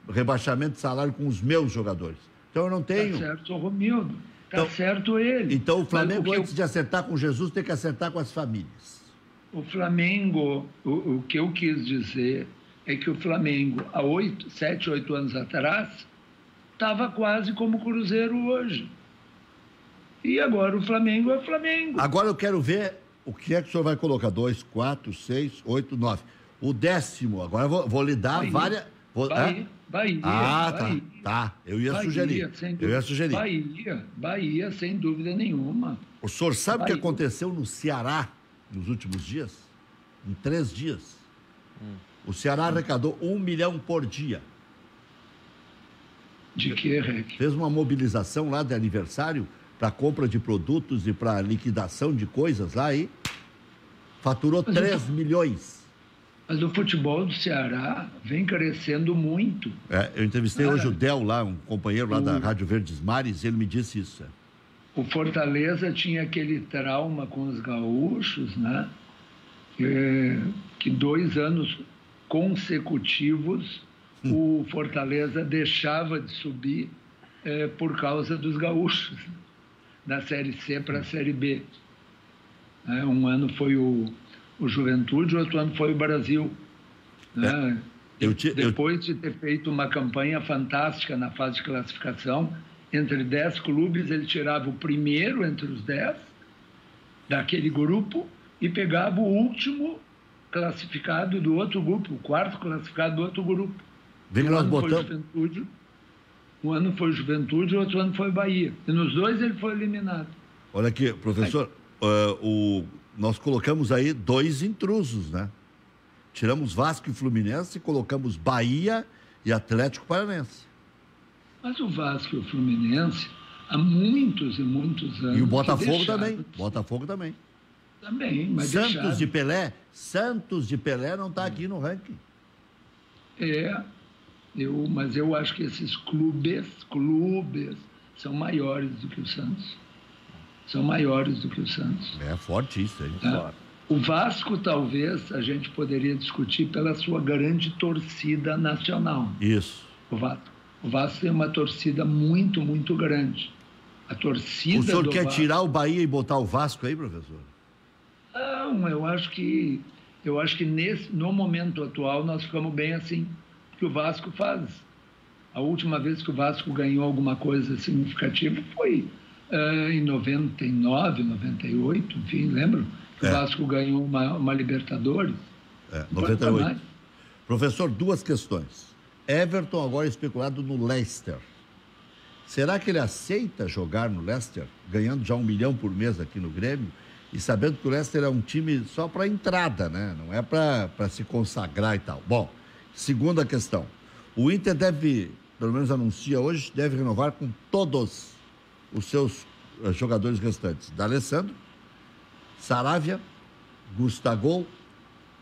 rebaixamento de salário com os meus jogadores? Então eu não tá tenho. Tá certo, Romildo. Tá então, certo ele. Então o Flamengo, o antes eu... de acertar com Jesus, tem que acertar com as famílias. O Flamengo, o, o que eu quis dizer é que o Flamengo, há oito, sete, oito anos atrás, estava quase como o Cruzeiro hoje. E agora o Flamengo é o Flamengo. Agora eu quero ver o que é que o senhor vai colocar. Dois, quatro, seis, oito, nove. O décimo, agora vou, vou lhe dar Bahia. várias. Vou, Bahia, Bahia, Ah, Bahia. tá, tá. Eu ia Bahia, sugerir. Eu ia sugerir. Bahia, Bahia, sem dúvida nenhuma. O senhor sabe o que aconteceu no Ceará nos últimos dias? Em três dias. Hum. O Ceará arrecadou um milhão por dia. De que, Rec? Fez uma mobilização lá de aniversário para compra de produtos e para liquidação de coisas lá e faturou Mas 3 milhões. Mas o futebol do Ceará vem crescendo muito. É, eu entrevistei hoje o Del lá, um companheiro lá o... da Rádio Verdes Mares, e ele me disse isso. É. O Fortaleza tinha aquele trauma com os gaúchos, né? É, que dois anos consecutivos hum. o Fortaleza deixava de subir é, por causa dos gaúchos, [laughs] da Série C para a Série B. É, um ano foi o o Juventude, o outro ano foi o Brasil. Né? É. Eu te, Depois eu... de ter feito uma campanha fantástica na fase de classificação, entre dez clubes, ele tirava o primeiro entre os dez daquele grupo e pegava o último classificado do outro grupo, o quarto classificado do outro grupo. Vem um nós botamos... Juventude, um ano foi Juventude, o outro ano foi Bahia. E nos dois ele foi eliminado. Olha aqui, professor, uh, o nós colocamos aí dois intrusos, né? Tiramos Vasco e Fluminense e colocamos Bahia e Atlético Paranense. Mas o Vasco e o Fluminense, há muitos e muitos anos. E o Botafogo também. Botafogo também. Também, mas Santos deixaram. de Pelé, Santos de Pelé não está aqui no ranking. É, eu, mas eu acho que esses clubes, clubes, são maiores do que o Santos são maiores do que o Santos. É forte isso aí. Tá? O Vasco, talvez, a gente poderia discutir pela sua grande torcida nacional. Isso. O Vasco. O Vasco tem uma torcida muito, muito grande. A torcida. O senhor quer Vasco... tirar o Bahia e botar o Vasco aí, professor? Não, eu acho que. Eu acho que nesse, no momento atual nós ficamos bem assim que o Vasco faz. A última vez que o Vasco ganhou alguma coisa significativa foi uh, em 99, 98, enfim, lembro que é. o Vasco ganhou uma, uma Libertadores. É, 98. Professor, duas questões. Everton agora é especulado no Leicester. Será que ele aceita jogar no Leicester, ganhando já um milhão por mês aqui no Grêmio? E sabendo que o Leicester é um time só para entrada, né? Não é para se consagrar e tal. Bom, segunda questão. O Inter deve, pelo menos anuncia hoje, deve renovar com todos os seus eh, jogadores restantes. D'Alessandro, Saravia, Gustavo,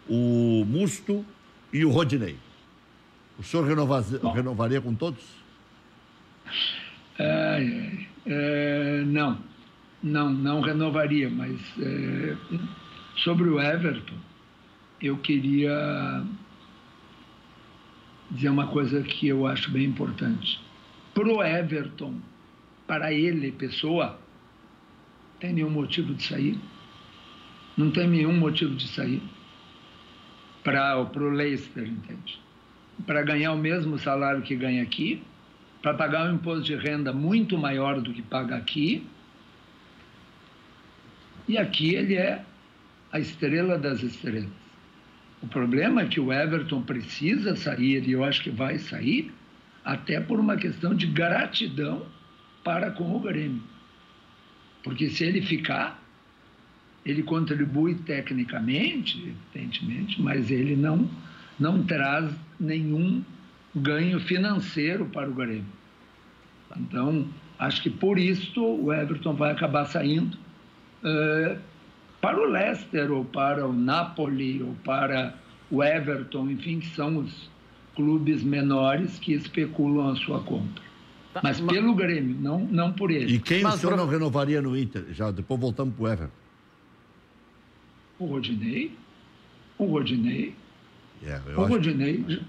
o Musto e o Rodinei. O senhor renova, renovaria com todos? É, é, não, não, não renovaria, mas é, sobre o Everton, eu queria dizer uma coisa que eu acho bem importante. Pro Everton, para ele, pessoa, tem nenhum motivo de sair. Não tem nenhum motivo de sair. para o Leicester, entende? Para ganhar o mesmo salário que ganha aqui, para pagar um imposto de renda muito maior do que paga aqui. E aqui ele é a estrela das estrelas. O problema é que o Everton precisa sair, e eu acho que vai sair, até por uma questão de gratidão para com o Grêmio. Porque se ele ficar, ele contribui tecnicamente, evidentemente, mas ele não, não traz nenhum ganho financeiro para o Grêmio. Então, acho que por isso o Everton vai acabar saindo uh, para o Leicester, ou para o Napoli, ou para o Everton, enfim, que são os clubes menores que especulam a sua compra. Tá, mas, mas pelo Grêmio, não, não por ele. E quem mas, o senhor não renovaria no Inter? Já depois voltamos para o Everton. O Rodinei. O Rodinei. Yeah, o, Rodinei que...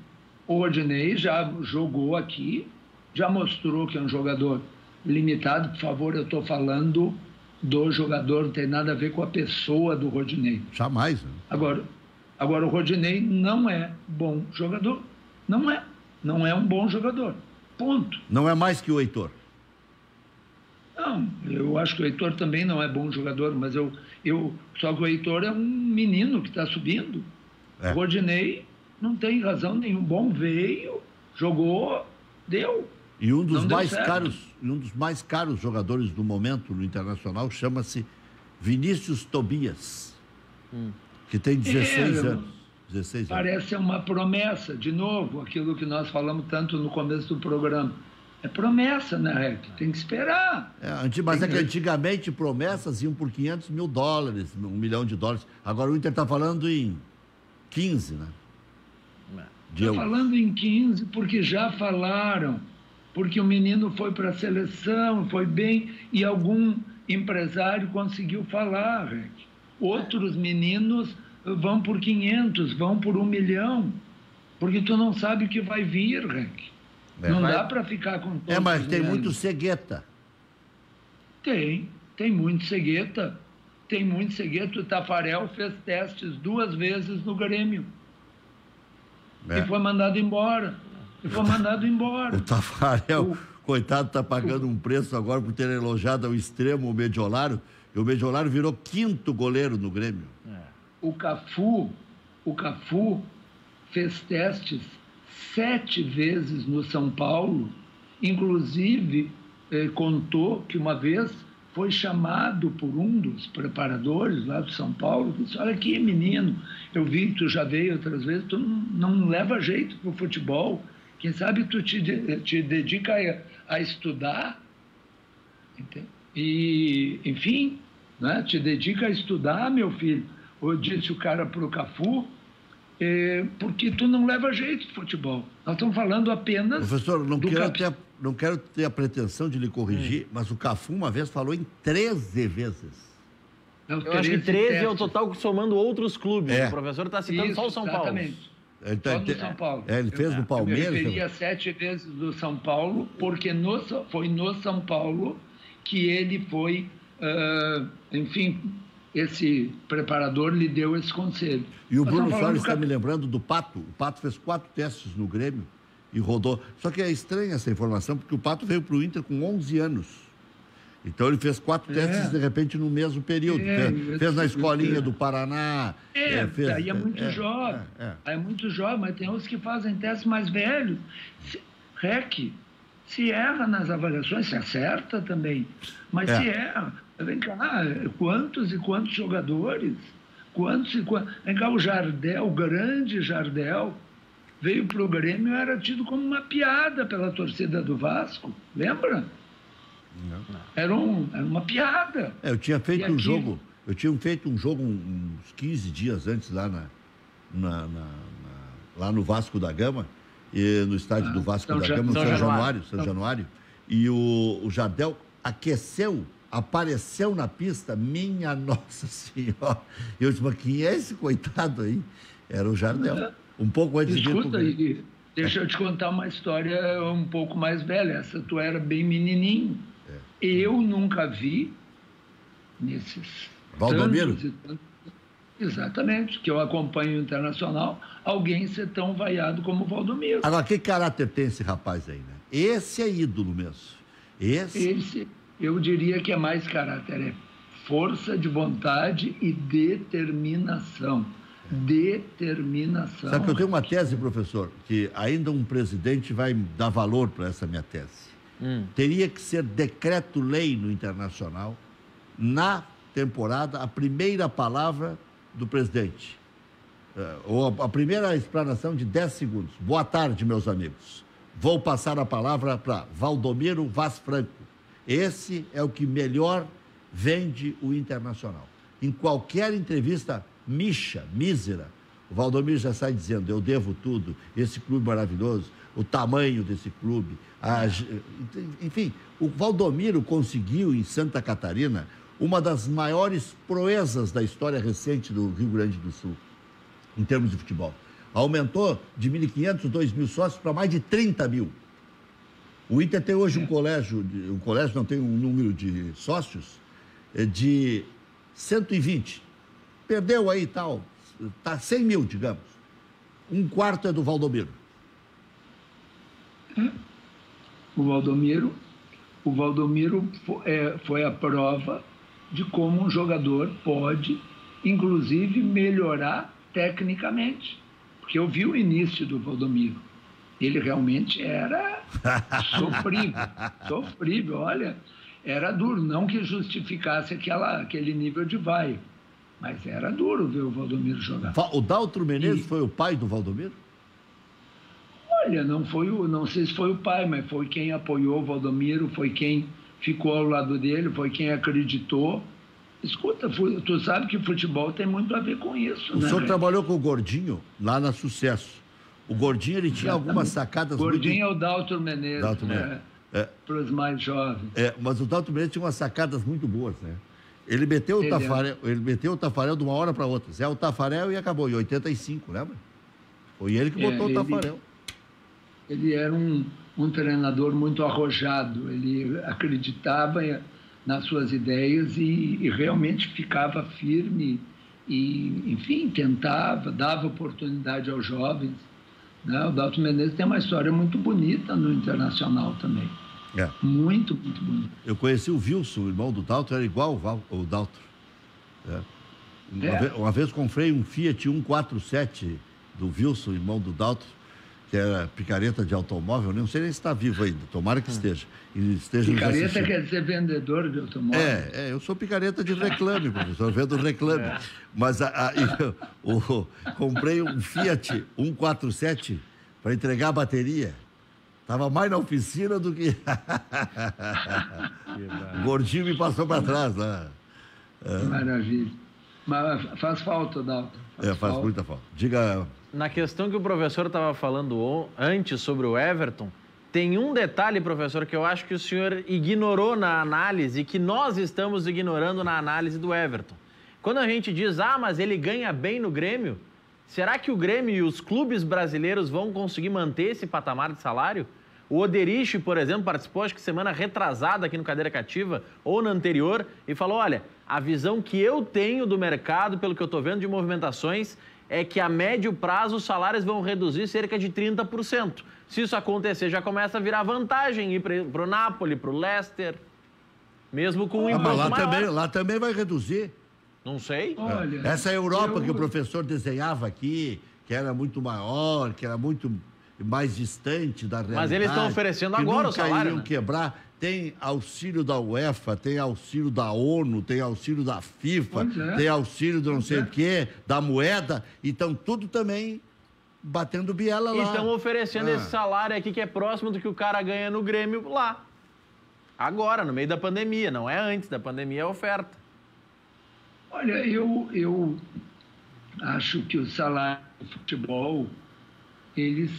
o Rodinei já jogou aqui, já mostrou que é um jogador limitado. Por favor, eu estou falando do jogador, não tem nada a ver com a pessoa do Rodinei. Jamais. Né? Agora, agora, o Rodinei não é bom jogador. Não é. Não é um bom jogador. Ponto. Não é mais que o Heitor. Não, eu acho que o Heitor também não é bom jogador, mas eu, eu só que o Heitor é um menino que está subindo. É. O Rodinei não tem razão nenhum. Bom veio, jogou, deu. E um dos mais caros, um dos mais caros jogadores do momento no internacional chama-se Vinícius Tobias, hum. que tem 16 é, anos. 16 parece uma promessa, de novo, aquilo que nós falamos tanto no começo do programa é promessa, né, Rec? Tem que esperar. É, mas é que antigamente promessas iam por 500 mil dólares, um milhão de dólares. Agora o Inter está falando em 15, né? Está falando em 15 porque já falaram. Porque o menino foi para a seleção, foi bem, e algum empresário conseguiu falar, Rec. Outros meninos vão por 500, vão por um milhão. Porque tu não sabe o que vai vir, Rec. É, não dá para ficar com todos É, mas tem muito cegueta. Tem, tem muito cegueta. Tem muito cegueta. O Tafarel fez testes duas vezes no Grêmio. É. E foi mandado embora. E foi mandado embora. [laughs] O Tafarel, o... coitado, está pagando o... um preço agora por ter elogiado ao extremo o Mediolário. E o Mediolário virou quinto goleiro no Grêmio. O Cafu, o Cafu fez testes sete vezes no São Paulo, inclusive eh, contou que uma vez foi chamado por um dos preparadores lá do São Paulo, disse, olha aqui menino, eu vi que tu já veio outras vezes, tu não, não leva jeito para o futebol, quem sabe tu te, te dedica a, a estudar, entende? e enfim, né? te dedica a estudar, meu filho, ou disse o cara para o Cafu, é, porque tu não leva jeito de futebol. Nós estamos falando apenas. Professor, não, quero, cap... ter, não quero ter a pretensão de lhe corrigir, mas o Cafu uma vez falou em 13 vezes. Não, Eu acho que 13 é o total somando outros clubes. É. O professor está citando Isso, só o São exatamente. Paulo. Ele, tá, Só do São Paulo. É, ele fez no Palmeiras. Eu referia sete vezes do São Paulo, porque no, foi no São Paulo que ele foi, uh, enfim, esse preparador lhe deu esse conselho. E o Nós Bruno Soares está me lembrando do Pato. O Pato fez quatro testes no Grêmio e rodou. Só que é estranha essa informação, porque o Pato veio para o Inter com 11 anos. Então ele fez quatro é. testes de repente no mesmo período. É, fez, fez, na escolinha do Paraná. É, é fez, aí é muito é, jovem. É, é. Aí é muito jovem, mas tem outros que fazem testes mais velhos. REC, se erra nas avaliações, se acerta também. Mas se erra, Vem cá, quantos e quantos jogadores? Quantos e quantos? Vem cá, o Jardel, o grande Jardel, veio para o Grêmio era tido como uma piada pela torcida do Vasco. Lembra? Não. Era, um, era uma piada. É, eu tinha feito um jogo, eu tinha feito um jogo uns 15 dias antes lá, na, na, na, na lá no Vasco da Gama, e no estádio ah, do Vasco São da Gama, São, São Januário, São Januário. E o, o Jardel aqueceu apareceu na pista, minha [laughs] Nossa Senhora. Eu disse, mas quem é esse coitado aí? Era o Jardel. Um pouco antes Escuta, de ir deixa eu te contar uma história um pouco mais velha. Essa tu era bem menininho. É. Eu nunca vi nesses Valdomiro? Exatamente, que eu acompanho o internacional, alguém ser tão vaiado como o Valdomiro. Agora, que caráter tem esse rapaz aí, né? Esse é ídolo mesmo. Esse. Esse, eu diria que é mais caráter, é força de vontade e determinação. Determinação. Sabe que eu tenho uma tese, professor, que ainda um presidente vai dar valor para essa minha tese. Hum. Teria que ser decreto-lei no internacional, na temporada, a primeira palavra do presidente. Uh, ou a, a primeira explanação de 10 segundos. Boa tarde, meus amigos. Vou passar a palavra para Valdomiro Vaz Franco. Esse é o que melhor vende o internacional. Em qualquer entrevista micha, mísera, o Valdomiro já sai dizendo: eu devo tudo, esse clube maravilhoso, o tamanho desse clube. A... Enfim, o Valdomiro conseguiu em Santa Catarina uma das maiores proezas da história recente do Rio Grande do Sul, em termos de futebol. Aumentou de 1.500, 2.000 sócios para mais de 30 mil. O Inter tem hoje um colégio, um colégio não tem um número de sócios é de 120. Perdeu aí tal, está 100 mil, digamos. Um quarto é do Valdomiro. O Valdomiro, o Valdomiro é, foi a prova de como um jogador pode, inclusive, melhorar tecnicamente. Porque eu vi o início do Valdomiro. Ele realmente era sofrível. [laughs] sofrível, olha. Era duro, não que justificasse aquela, aquele nível de vai. Mas era duro ver o Valdomiro jogar. O Daltro Menezes e... foi o pai do Valdomiro? Olha, não foi o, não sei se foi o pai, mas foi quem apoiou o Valdomiro, foi quem ficou ao lado dele, foi quem acreditou. Escuta, tu sabe que futebol tem muito a ver com isso. O né, senhor trabalhou com o Gordinho lá na Sucesso. O Gordinho ele tinha algumas sacadas. Gordinho muito... é o Dalton Menezes. Dalton. Né? É. Para os mais jovens. É, mas o Dalton Menezes tinha umas sacadas muito boas, né? Ele meteu o ele Tafarel, é. ele meteu o Tafarel de uma hora para outra. Zé o Tafarel e acabou, em 85, lembra? Foi ele que é, botou ele, o Tafarel. Ele era um, um treinador muito arrojado, ele acreditava nas suas ideias e, e realmente ficava firme e, enfim, tentava, dava oportunidade aos jovens. Né? O Dalton Menezes tem uma história muito bonita no Internacional também. É. Muito, muito bonito. Eu conheci o Wilson, o irmão do Dalton, era igual o Dalton. É. Uma, é. Vez, uma, vez, comprei um Fiat 147 do Wilson, irmão do Dalton que era picareta de automóvel, não sei nem se está vivo ainda, tomara que esteja. E esteja picareta quer dizer vendedor de automóvel? É, é, eu sou picareta de reclame, professor, vendo reclame. [laughs] É. Mas a, a, eu, [laughs] o, comprei um Fiat 147 para entregar a bateria. Estava mais na oficina do que. [laughs] o gordinho me passou para trás lá. É. Maravilha. Mas faz falta, Dalton. Faz é, faz falta. muita falta. Diga na questão que o professor estava falando antes sobre o Everton, tem um detalhe, professor, que eu acho que o senhor ignorou na análise que nós estamos ignorando na análise do Everton. Quando a gente diz, ah, mas ele ganha bem no Grêmio, será que o Grêmio e os clubes brasileiros vão conseguir manter esse patamar de salário? O Oderich, por exemplo, participou acho que semana retrasada aqui no Cadeira Cativa ou na anterior e falou: olha, a visão que eu tenho do mercado, pelo que eu estou vendo de movimentações, é que a médio prazo os salários vão reduzir cerca de 30%. Se isso acontecer, já começa a virar vantagem ir para o Napoli, para o Leicester, mesmo com um ah, impacto lá maior. Também, lá também vai reduzir. Não sei. Olha, Essa Europa eu... que o professor desenhava aqui, que era muito maior, que era muito mais distante da realidade. Mas eles estão oferecendo agora o salário. Iriam né? quebrar tem auxílio da UEFA, tem auxílio da ONU, tem auxílio da FIFA, é. tem auxílio do não sei é. o quê, da moeda, então tudo também batendo biela lá. Estão oferecendo ah. esse salário aqui que é próximo do que o cara ganha no Grêmio lá. Agora, no meio da pandemia, não é antes da pandemia, é oferta. Olha, eu, eu acho que o salário do futebol, eles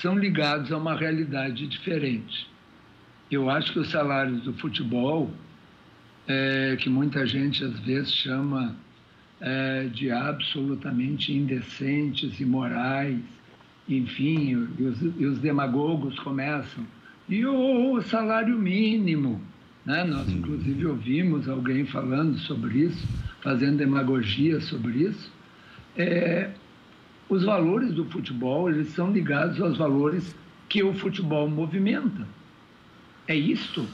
são ligados a uma realidade diferente. Eu acho que os salários do futebol, é, que muita gente às vezes chama é, de absolutamente indecentes, imorais, enfim, e os, e os demagogos começam. E o salário mínimo, Né? Nós, inclusive, ouvimos alguém falando sobre isso, fazendo demagogia sobre isso. É, os valores do futebol eles são ligados aos valores que o futebol movimenta. É isto.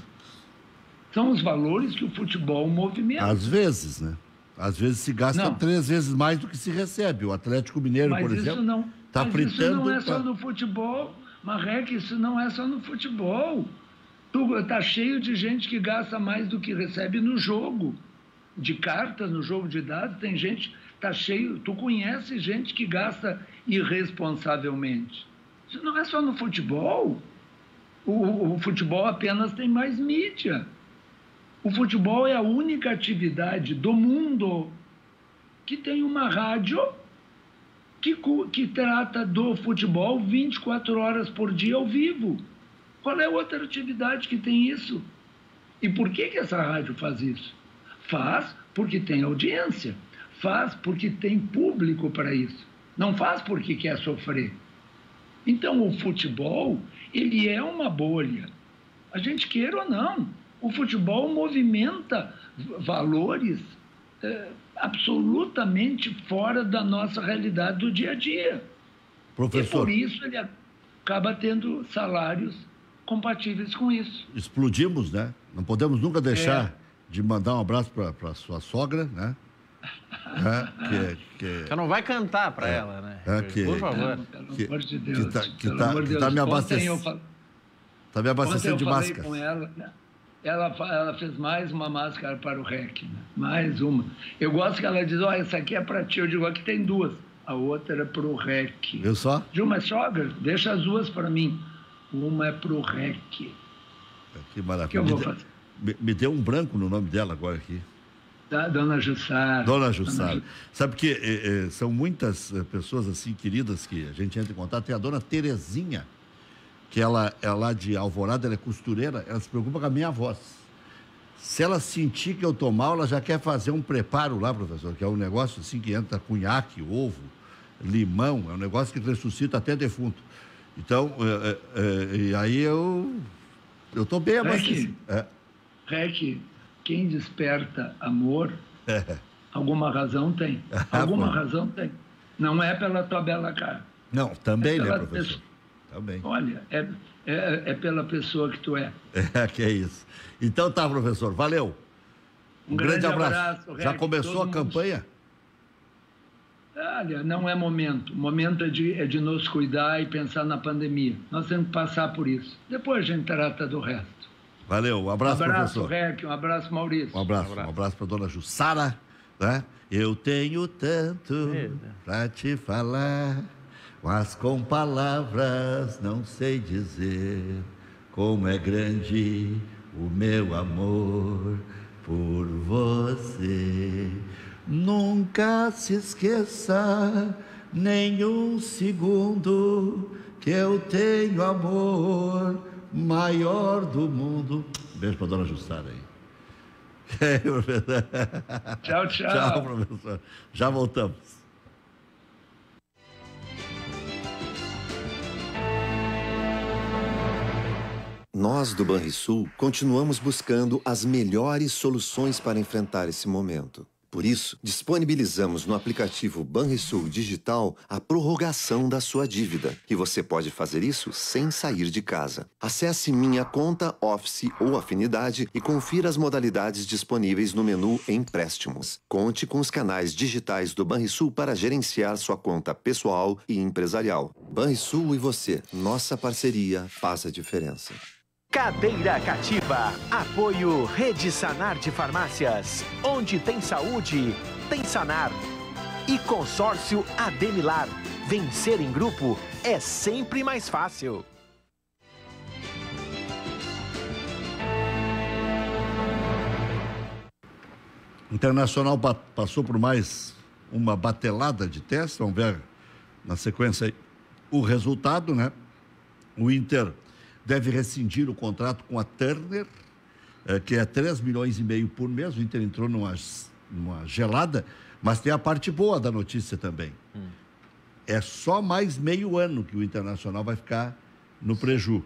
São os valores que o futebol movimenta. Às vezes, né? Às vezes se gasta não. três vezes mais do que se recebe. O Atlético Mineiro, mas por exemplo, não, tá mas Isso não é só no futebol, Marreque, isso não é só no futebol. Está cheio de gente que gasta mais do que recebe no jogo de cartas, no jogo de dados. Tem gente, está cheio. Tu conhece gente que gasta irresponsavelmente. Isso não é só no futebol. O, o futebol apenas tem mais mídia. O futebol é a única atividade do mundo que tem uma rádio que, que trata do futebol 24 horas por dia ao vivo. Qual é outra atividade que tem isso? E por que, que essa rádio faz isso? Faz porque tem audiência, faz porque tem público para isso. Não faz porque quer sofrer. Então o futebol, ele é uma bolha. A gente queira ou não. O futebol movimenta valores é, absolutamente fora da nossa realidade do dia a dia. Professor. E por isso ele acaba tendo salários compatíveis com isso. Explodimos, né? Não podemos nunca deixar é. de mandar um abraço para sua sogra, né? [laughs] É, que, que... Você não vai cantar para é, ela, né? É, que, Por favor. Pelo amor de Deus. Que tá, que tá, que Deus. tá me abastecendo. Fal... Tá me abastecendo de máscara. com ela, né? ela, ela fez mais uma máscara para o REC, né? mais uma. Eu gosto que ela diz, olha, essa aqui é para ti. Eu digo, aqui tem duas. A outra era para o REC. Eu só? Dilma, sogra, deixa as duas para mim. Uma é para o REC. Que maravilha. que eu vou fazer? Me, me, deu um branco no nome dela agora aqui. Da, Dona Jussara. Dona Jussara. Sabe que é, é, são muitas é, pessoas assim queridas que a gente entra em contato. Tem a Dona Terezinha, que ela é lá de Alvorada, ela é costureira, ela se preocupa com a minha voz. Se ela sentir que eu tô mal, ela já quer fazer um preparo lá, professor, que é um negócio assim que entra cunhaque, ovo, limão, é um negócio que ressuscita até defunto. Então, é, é, e aí eu eu tô bem abastecido. É. Rec, quem desperta amor, [laughs] alguma razão tem. Ah, alguma razão tem. Não é pela tua bela cara. Não, também, é né, professor? Pessoa... Também. Olha, é, é, é, pela pessoa que tu é. [laughs] É, que é isso. Então tá, professor, valeu. Um, um grande, grande, abraço. abraço Já começou a campanha? Mundo... Olha, não é momento. O momento é de, é de nos cuidar e pensar na pandemia. Nós temos que passar por isso. Depois a gente trata do resto. Valeu, um abraço, um abraço professor. Rec, um abraço, Maurício. Um abraço, um abraço, um abraço para dona Jussara. Né? Eu tenho tanto para te falar, mas com palavras não sei dizer como é grande o meu amor por você. Nunca se esqueça, nenhum segundo, que eu tenho amor maior do mundo. Beijo para dona Jussara aí. [laughs] tchau, tchau. Tchau, professor. Já voltamos. Nós do Banrisul continuamos buscando as melhores soluções para enfrentar esse momento. Por isso, disponibilizamos no aplicativo Banrisul Digital a prorrogação da sua dívida, e você pode fazer isso sem sair de casa. Acesse Minha Conta, Office ou Afinidade e confira as modalidades disponíveis no menu Empréstimos. Conte com os canais digitais do Banrisul para gerenciar sua conta pessoal e empresarial. Banrisul e você, nossa parceria faz a diferença. Cadeira Cativa. Apoio Rede Sanar de Farmácias. Onde tem saúde, tem Sanar. E Consórcio Ademilar. Vencer em grupo é sempre mais fácil. Internacional passou por mais uma batelada de testes. Vamos ver na sequência o resultado, né? O Inter deve rescindir o contrato com a Turner, é, que é 3 milhões e meio por mês. O Inter entrou numa, numa gelada, mas tem a parte boa da notícia também. Hum. É só mais meio ano que o Internacional vai ficar no preju.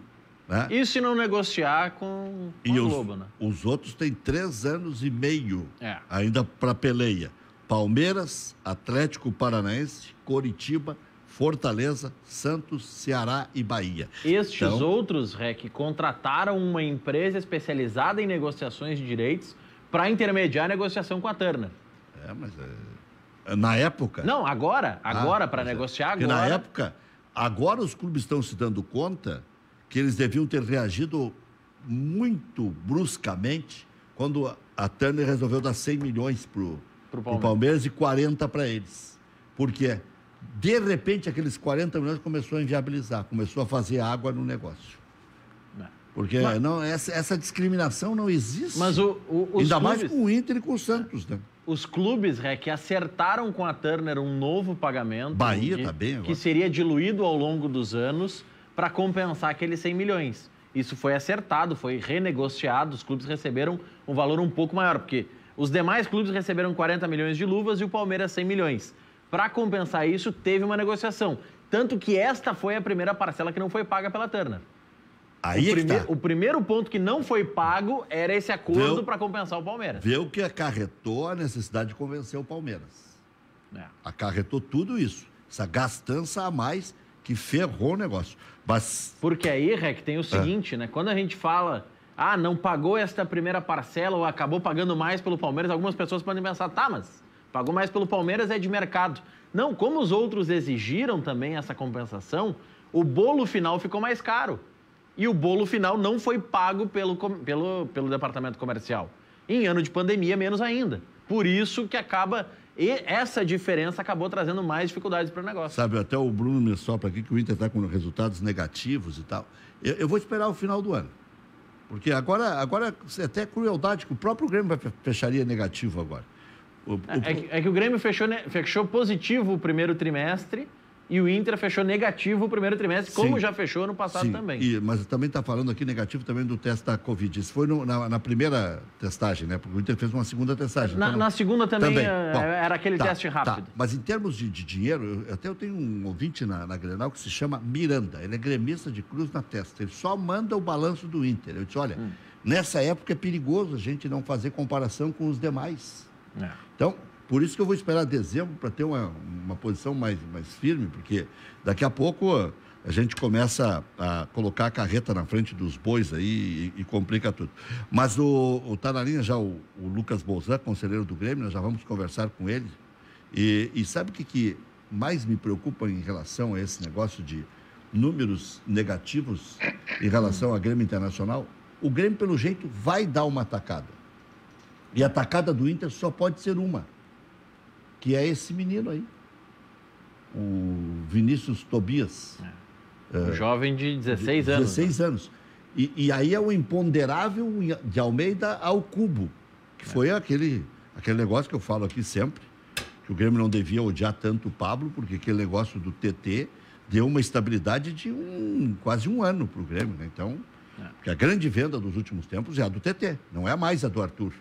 Né? E se não negociar com, com E os, Globo, né? os outros têm três anos e meio É. ainda para peleia. Palmeiras, Atlético Paranaense, Coritiba, Fortaleza, Santos, Ceará e Bahia. Estes Então- outros, REC, contrataram uma empresa especializada em negociações de direitos para intermediar a negociação com a Turner. É, mas é- na época. Não, agora, Ah, agora, para pois é. negociar Porque agora. na época, agora os clubes estão se dando conta que eles deviam ter reagido muito bruscamente quando a Turner resolveu dar 100 milhões para o Palmeiras. Palmeiras. e 40 para eles. Por quê? De repente, aqueles 40 milhões começou a inviabilizar, começou a fazer água no negócio. É. Porque Mas- não, essa, essa discriminação não existe. Mas o, o, os, Ainda mais clubes, com o Inter e com o Santos, né? os clubes, REC, acertaram com a Turner um novo pagamento. Bahia que- tá bem agora. Que seria diluído ao longo dos anos para compensar aqueles 100 milhões. Isso foi acertado, foi renegociado, os clubes receberam um valor um pouco maior, porque os demais clubes receberam 40 milhões de luvas e o Palmeiras 100 milhões. Para compensar isso, teve uma negociação. Tanto que esta foi a primeira parcela que não foi paga pela Turner. Aí o, é tá. o primeiro ponto que não foi pago era esse acordo para compensar o Palmeiras. Vê o que acarretou a necessidade de convencer o Palmeiras. É. Acarretou tudo isso. Essa gastança a mais que ferrou o negócio. Mas Porque aí, Rec, tem o seguinte, né? Quando a gente fala, ah, não pagou esta primeira parcela ou acabou pagando mais pelo Palmeiras, algumas pessoas podem pensar, tá, mas pagou mais pelo Palmeiras é de mercado. Não, como os outros exigiram também essa compensação, o bolo final ficou mais caro. E o bolo final não foi pago pelo, pelo, pelo departamento comercial. Em ano de pandemia, menos ainda. Por isso que acaba. Essa diferença acabou trazendo mais dificuldades para o negócio. Sabe, até o Bruno me sopra aqui que o Inter está com resultados negativos e tal. Eu, eu vou esperar o final do ano. Porque agora, agora é até crueldade, que o próprio Grêmio vai fe- fecharia negativo agora. O- o- É, é que, é que o Grêmio fechou, ne- fechou positivo o primeiro trimestre e o Inter fechou negativo o primeiro trimestre, como Sim. já fechou no passado Sim, também. e- mas também está falando aqui negativo também do teste da Covid. Isso foi no- na, na primeira testagem, né? Porque o Inter fez uma segunda testagem. Na, então na segunda também, Também. eh, Bom, era aquele tá, teste rápido. tá. Mas em termos de, de dinheiro, eu, até eu tenho um ouvinte na, na Grenal que se chama Miranda. Ele é gremista de cruz na testa. Ele só manda o balanço do Inter. Eu disse, olha, Hum. nessa época é perigoso a gente não fazer comparação com os demais. É. Então, por isso que eu vou esperar dezembro para ter uma, uma posição mais, mais firme, porque daqui a pouco a gente começa a colocar a carreta na frente dos bois aí e, e complica tudo. Mas o, o tá na linha já o, o Lucas Bolzan, conselheiro do Grêmio, nós já vamos conversar com ele. E, e sabe o que, que mais me preocupa em relação a esse negócio de números negativos em relação ao Grêmio Internacional? O Grêmio, pelo jeito, vai dar uma atacada. E a atacada do Inter só pode ser uma, que é esse menino aí, o Vinícius Tobias. Um jovem de 16 anos. 16 anos. E, e aí é o imponderável de Almeida ao cubo, que foi aquele, aquele negócio que eu falo aqui sempre, que o Grêmio não devia odiar tanto o Pablo, porque aquele negócio do TT deu uma estabilidade de um, quase um ano para o Grêmio. Né? Então, porque a grande venda dos últimos tempos é a do TT, não é mais a do Arthur.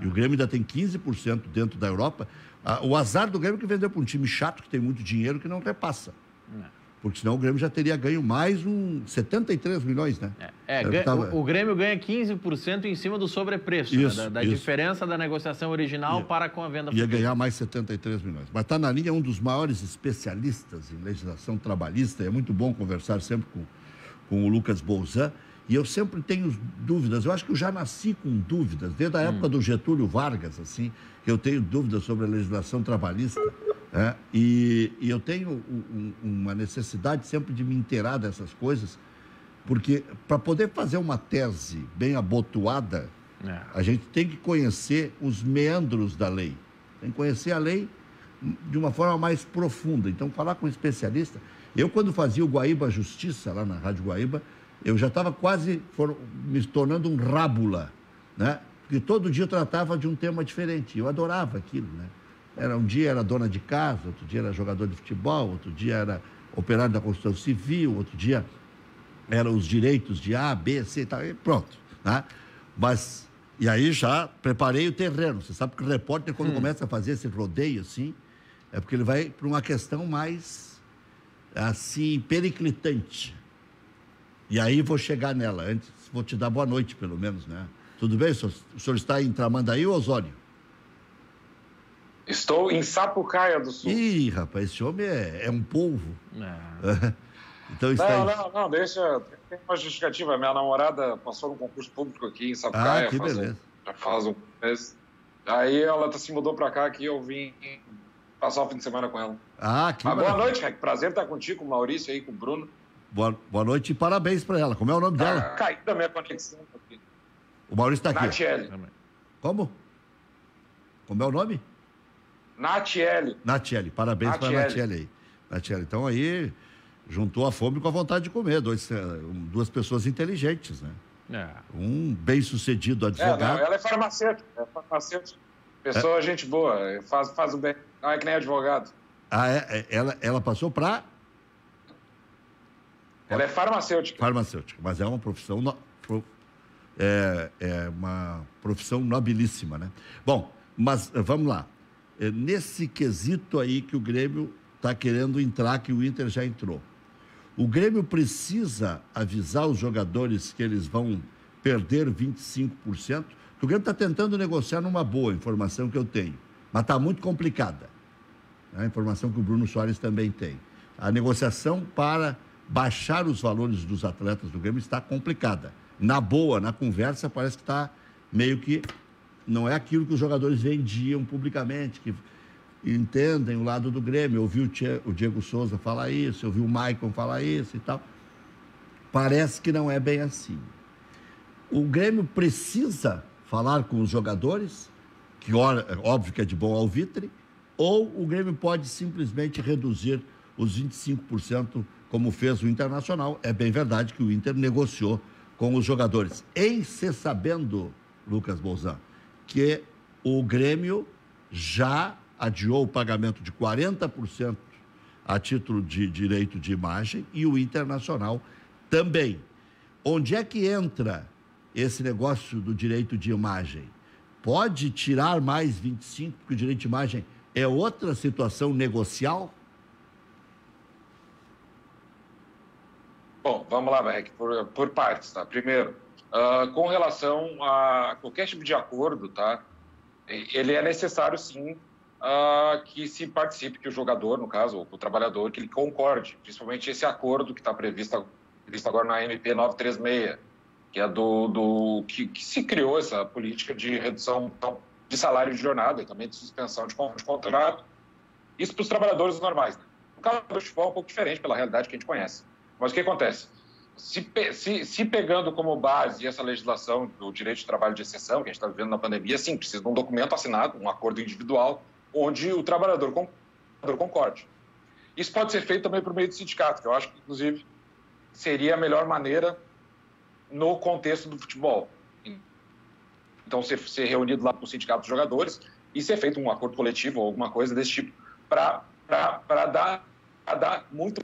E o Grêmio ainda tem 15% dentro da Europa. Ah, O azar do Grêmio é que vendeu para um time chato, que tem muito dinheiro, que não repassa. Porque senão o Grêmio já teria ganho mais um 73 milhões, né? É, é, ganha- tava- o, o Grêmio ganha 15% em cima do sobrepreço, né? Isso, da, da isso. diferença da negociação original para com a venda Ia futura. ganhar mais 73 milhões. Mas está na linha um dos maiores especialistas em legislação trabalhista. É muito bom conversar sempre com, com o Lucas Bolzan. E eu sempre tenho dúvidas. Eu acho que eu já nasci com dúvidas, desde a época do Getúlio Vargas, assim, que eu tenho dúvidas sobre a legislação trabalhista. né? E, e eu tenho um- uma necessidade sempre de me inteirar dessas coisas, porque para poder fazer uma tese bem abotoada, É. a gente tem que conhecer os meandros da lei. Tem que conhecer a lei de uma forma mais profunda. Então, falar com um especialista. Eu, quando fazia o Guaíba Justiça, lá na Rádio Guaíba, eu já estava quase me tornando um rábula, né? Porque todo dia eu tratava de um tema diferente. Eu adorava aquilo, né? Era, um dia era dona de casa, outro dia era jogador de futebol, outro dia era operário da construção civil, outro dia eram os direitos de A, B, C e tal, e pronto. Né? Mas, e aí já preparei o terreno. Você sabe que o repórter, quando começa a fazer esse rodeio assim, é porque ele vai para uma questão mais, assim, periclitante. E aí vou chegar nela. Antes, vou te dar boa noite, pelo menos, né? Tudo bem? O senhor, o senhor está em Tramandaí ou Osório? Estou em Sapucaia do Sul. Ih, rapaz, esse homem é, é um polvo. É. [laughs] então está não, não, não, deixa. Tem uma justificativa. Minha namorada passou num concurso público aqui em Sapucaia. Ah, que faz beleza. Um, já faz um mês. Aí ela tá, se mudou para cá aqui eu vim passar o fim de semana com ela. Ah, que ah, Boa noite, Rec. Prazer estar contigo, com o Maurício aí, com o Bruno. Boa, boa noite e parabéns para ela. Como é o nome dela? Tá caindo a minha conexão aqui. O Maurício está aqui. Natiele. Como? Como é o nome? Natiele. Natiele. Parabéns para Natiele aí. Natiele. Então aí juntou a fome com a vontade de comer. Dois, eh, duas pessoas inteligentes, né? É. Um bem-sucedido advogado. É, não, ela é farmacêutica. É farmacêutica. Pessoa, é. gente boa. Faz, faz o bem. Não é que nem advogado. Ah, é? é ela, ela passou para ela é farmacêutica. Farmacêutica, mas é uma profissão no... é, é uma profissão nobilíssima, né? Bom, mas eh, vamos lá. É nesse quesito aí que o Grêmio está querendo entrar, que o Inter já entrou. O Grêmio precisa avisar os jogadores que eles vão perder 25%. O Grêmio está tentando negociar numa boa informação que eu tenho, mas está muito complicada. É a informação que o Bruno Soares também tem. A negociação para baixar os valores dos atletas do Grêmio está complicada. Na boa, na conversa, parece que está meio que. Não é aquilo que os jogadores vendiam publicamente, que entendem o lado do Grêmio. Eu ouvi o Diego Souza falar isso, eu ouvi o Maicon falar isso e tal. Parece que não é bem assim. O Grêmio precisa falar com os jogadores, que óbvio que é de bom alvitre, ou o Grêmio pode simplesmente reduzir os 25% como fez o Internacional. É bem verdade que o Inter negociou com os jogadores. Em se sabendo, Lucas Bolzan, que o Grêmio já adiou o pagamento de 40% a título de direito de imagem e o Internacional também. Onde é que entra esse negócio do direito de imagem? Pode tirar mais 25, porque o direito de imagem é outra situação negocial? Bom, vamos lá, Beck, por, por partes, tá? Primeiro, uh, com relação a qualquer tipo de acordo, tá? Ele é necessário, sim, uh, que se participe, que o jogador, no caso, o trabalhador, que ele concorde, principalmente esse acordo que está previsto, previsto agora na MP 936, que é do, do que, que, se criou essa política de redução de salário de jornada e também de suspensão de, de contrato. Isso para os trabalhadores normais. Né? No caso do futebol é um pouco diferente pela realidade que a gente conhece. Mas o que acontece? Se, se, se, pegando como base essa legislação do direito de trabalho de exceção, que a gente está vivendo na pandemia, sim, precisa de um documento assinado, um acordo individual, onde o trabalhador, concorde. Isso pode ser feito também por meio do sindicato, que eu acho que, inclusive, seria a melhor maneira no contexto do futebol. Então, ser, ser reunido lá com o sindicato dos jogadores e ser feito um acordo coletivo ou alguma coisa desse tipo para dar, dar muito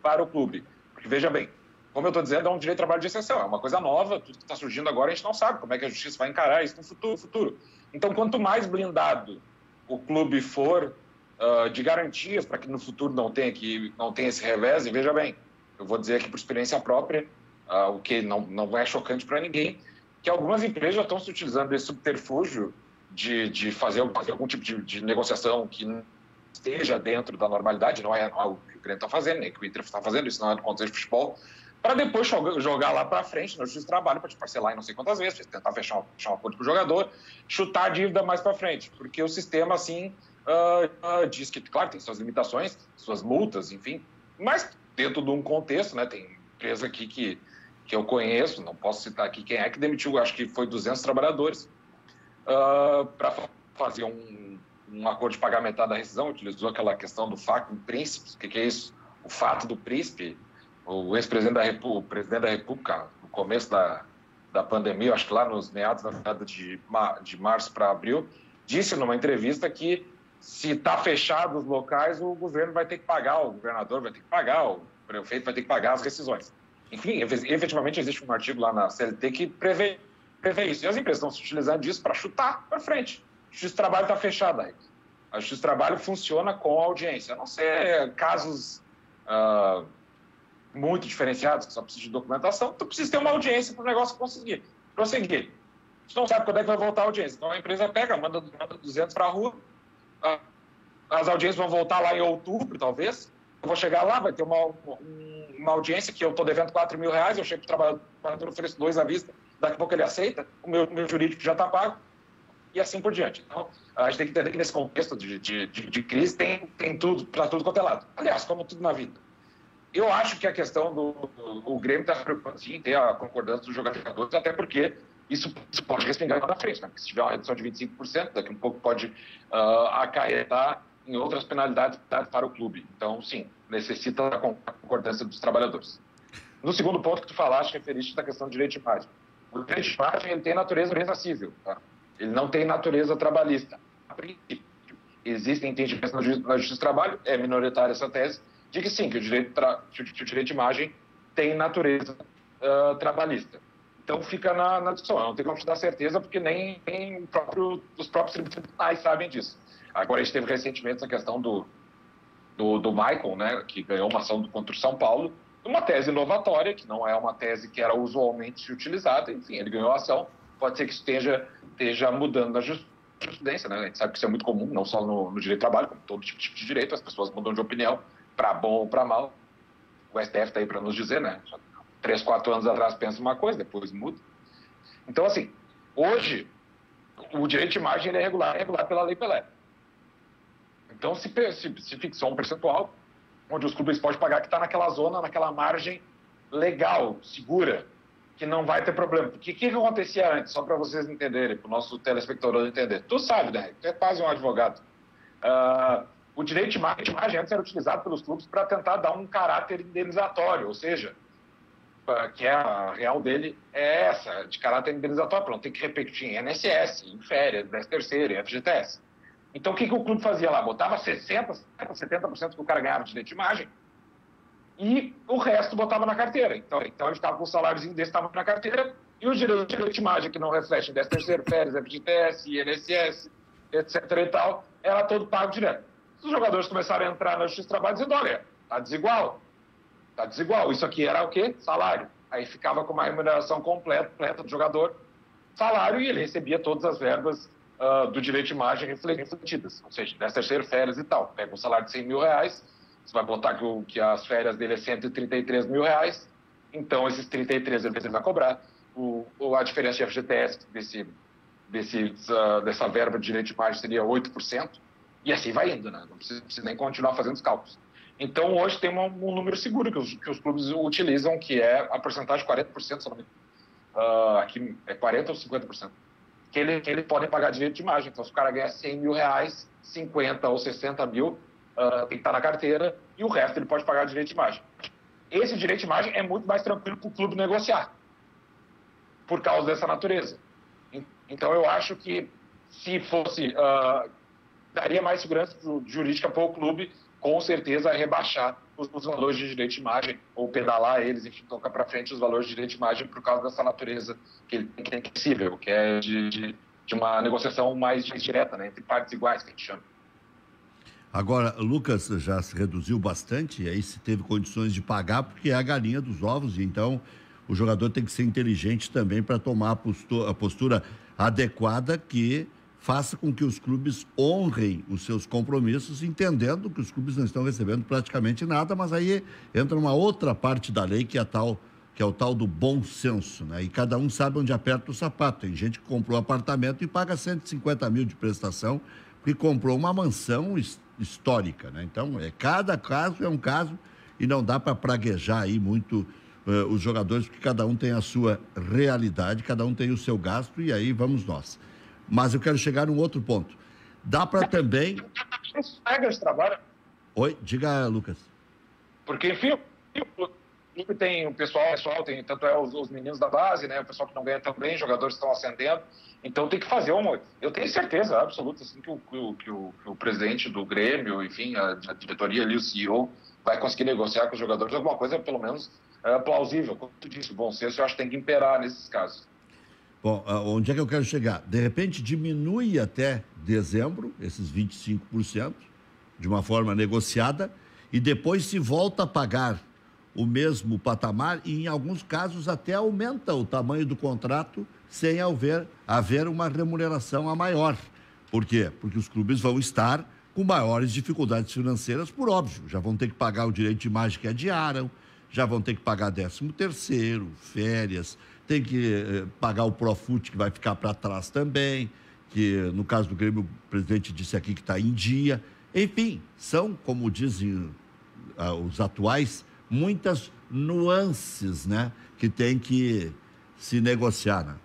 para o clube. Porque, veja bem, como eu estou dizendo, é um direito de trabalho de exceção, é uma coisa nova, tudo que está surgindo agora, a gente não sabe como é que a justiça vai encarar isso no futuro. futuro. Então, quanto mais blindado o clube for uh, de garantias para que no futuro não tenha, que, não tenha esse revés, e veja bem, eu vou dizer aqui por experiência própria, uh, o que não, não é chocante para ninguém, que algumas empresas já estão se utilizando desse subterfúgio de, de fazer, fazer algum tipo de, de negociação que esteja dentro da normalidade, não é algo que o Grêmio está fazendo, nem que o Inter está fazendo, isso não é do contexto de futebol, para depois jogar lá para frente no justiça de trabalho para te parcelar em não sei quantas vezes, tentar fechar fechar um acordo com o jogador, chutar a dívida mais para frente, porque o sistema, assim, uh, uh, diz que, claro, tem suas limitações, suas multas, enfim, mas dentro de um contexto, né, tem empresa aqui que, que eu conheço, não posso citar aqui quem é, que demitiu, acho que foi 200 trabalhadores, uh, para fazer um, um acordo de pagar metade da rescisão, utilizou aquela questão do fato do príncipe, o que, que, é isso? O fato do príncipe, o ex-presidente da presidente da República, no começo da, da pandemia, acho que lá nos meados da década de, de março para abril, disse numa entrevista que se está fechado os locais, o governo vai ter que pagar, o governador vai ter que pagar, o prefeito vai ter que pagar as rescisões. Enfim, efetivamente existe um artigo lá na CLT que prevê, prevê isso. E as empresas estão se utilizando disso para chutar para frente. Do Trabalho está fechada aí. A do Trabalho funciona com audiência, a não ser casos uh, muito diferenciados, que só precisam de documentação, tu precisa ter uma audiência para o negócio conseguir prosseguir. Tu não sabe quando é que vai voltar a audiência. Então a empresa pega, manda, manda 200 para a rua, as audiências vão voltar lá em outubro, talvez. Eu vou chegar lá, vai ter uma, uma audiência que eu estou devendo 4 mil reais, eu chego para o trabalhador, ofereço dois à vista, daqui a pouco ele aceita, o meu, meu jurídico já está pago, e assim por diante. Então, a gente tem que entender que nesse contexto de, de, de, crise tem, tem tudo, para tudo quanto é lado. Aliás, como tudo na vida. Eu acho que a questão do, do o Grêmio está se preocupando sim, ter a concordância dos jogadores, até porque isso, isso pode respingar lá na frente. Né? Se tiver uma redução de 25%, daqui um pouco pode uh, acarretar em outras penalidades para o clube. Então, sim, necessita da concordância dos trabalhadores. No segundo ponto que tu falaste, referiste da questão do direito de imagem. O direito de imagem ele tem natureza resarcível, tá? Ele não tem natureza trabalhista. A princípio, existem entendimentos na Justiça do Trabalho, é minoritária essa tese, de que sim, que o direito, que o direito de imagem tem natureza uh, trabalhista. Então fica na, na discussão. Não tem como te dar certeza, porque nem, nem próprio, os próprios tribunais sabem disso. Agora, a gente teve recentemente a questão do, do, do Michael, né, que ganhou uma ação contra o São Paulo, uma tese inovatória, que não é uma tese que era usualmente utilizada. Enfim, ele ganhou a ação. Pode ser que esteja, esteja mudando na jurisprudência, né? A gente sabe que isso é muito comum, não só no, no direito do trabalho, como todo tipo de direito, as pessoas mudam de opinião para bom ou para mal. O STF está aí para nos dizer, né? Três, quatro anos atrás pensa uma coisa, depois muda. Então, assim, hoje, o direito de imagem é regular, é regular pela Lei Pelé. Então, se, se, se fixou um percentual onde os clubes podem pagar que está naquela zona, naquela margem legal, segura, que não vai ter problema. Porque o que, que acontecia antes, só para vocês entenderem, para o nosso telespectador entender? Tu sabe, né? Tu é quase um advogado. Uh, o direito de imagem, imagem antes era utilizado pelos clubes para tentar dar um caráter indenizatório, ou seja, que é a real dele é essa, de caráter indenizatório, para não ter que repetir em NSS, em férias, 10 terceiro, em FGTS. Então, o que, que o clube fazia lá? Botava 60%, 70% que o cara ganhava de direito de imagem e o resto botava na carteira. Então, então ele estava com o saláriozinho desse estava na carteira e o direito, de imagem que não reflete em 10 terceiro, férias, FGTS, INSS, etc e tal, era todo pago direto. Os jogadores começaram a entrar na Justiça do Trabalho dizendo, olha, está desigual, está desigual. Isso aqui era o quê? Salário. Aí ficava com uma remuneração completa, completa do jogador, salário, e ele recebia todas as verbas uh, do direito de imagem refletidas. Ou seja, 10 terceiro, férias e tal. Pega um salário de 100 mil reais, você vai botar que, o, que as férias dele é 133 mil reais, então esses 33 ele vai cobrar. O, a diferença de FGTS desse, desse, uh, dessa verba de direito de imagem seria 8%. E assim vai indo, né? Não precisa, precisa nem continuar fazendo os cálculos. Então, hoje tem um, um número seguro que os, que os, clubes utilizam, que é a porcentagem de 40%, se não me uh, aqui é 40% ou 50%, que, ele, eles podem pagar direito de imagem. Então, se o cara ganhar 100 mil reais, 50 ou 60 mil uh, tem que estar na carteira e o resto ele pode pagar direito de imagem. Esse direito de imagem é muito mais tranquilo para o clube negociar, por causa dessa natureza. Então, eu acho que se fosse uh, daria mais segurança jurídica para o clube, com certeza, rebaixar os, os, valores de direito de imagem, ou pedalar eles, enfim, tocar para frente os valores de direito de imagem por causa dessa natureza que ele tem que possível, que é de, de, de, uma negociação mais direta, né, entre partes iguais, que a gente chama. Agora, Lucas já se reduziu bastante, e aí se teve condições de pagar, porque é a galinha dos ovos, e então o jogador tem que ser inteligente também para tomar a postura, a postura adequada que faça com que os clubes honrem os seus compromissos, entendendo que os clubes não estão recebendo praticamente nada, mas aí entra uma outra parte da lei que é a tal que é o tal do bom senso, né? E cada um sabe onde aperta o sapato. Tem gente que comprou apartamento e paga 150 mil de prestação porque comprou uma mansão histórica, né? Então, é, cada caso é um caso e não dá para praguejar aí muito uh, os jogadores, porque cada um tem a sua realidade, cada um tem o seu gasto e aí vamos nós. Mas eu quero chegar num outro ponto. Dá para também. Regras trabalham. Oi, diga, Lucas. Porque, enfim, tem o pessoal, pessoal tem, tanto é os, os, meninos da base, né? O pessoal que não ganha tão bem, jogadores estão ascendendo. Então tem que fazer uma. Eu tenho certeza absoluta assim, que, o, que, o, que, o, que o presidente do Grêmio, enfim, a, a, diretoria ali, o CEO, vai conseguir negociar com os jogadores alguma coisa, pelo menos, é, plausível. Tu disse, bom senso eu acho que tem que imperar nesses casos. Bom, onde é que eu quero chegar? De repente diminui até dezembro, esses 25%, de uma forma negociada, e depois se volta a pagar o mesmo patamar e, em alguns casos, até aumenta o tamanho do contrato sem haver, haver uma remuneração a maior. Por quê? Porque os clubes vão estar com maiores dificuldades financeiras, por óbvio. Já vão ter que pagar o direito de imagem que adiaram, já vão ter que pagar 13 terceiro, férias, tem que eh, pagar o Profut, que vai ficar para trás também, que no caso do Grêmio, o presidente disse aqui que está em dia. Enfim, são, como dizem ah, os atuais, muitas nuances né, que tem que se negociar. Né?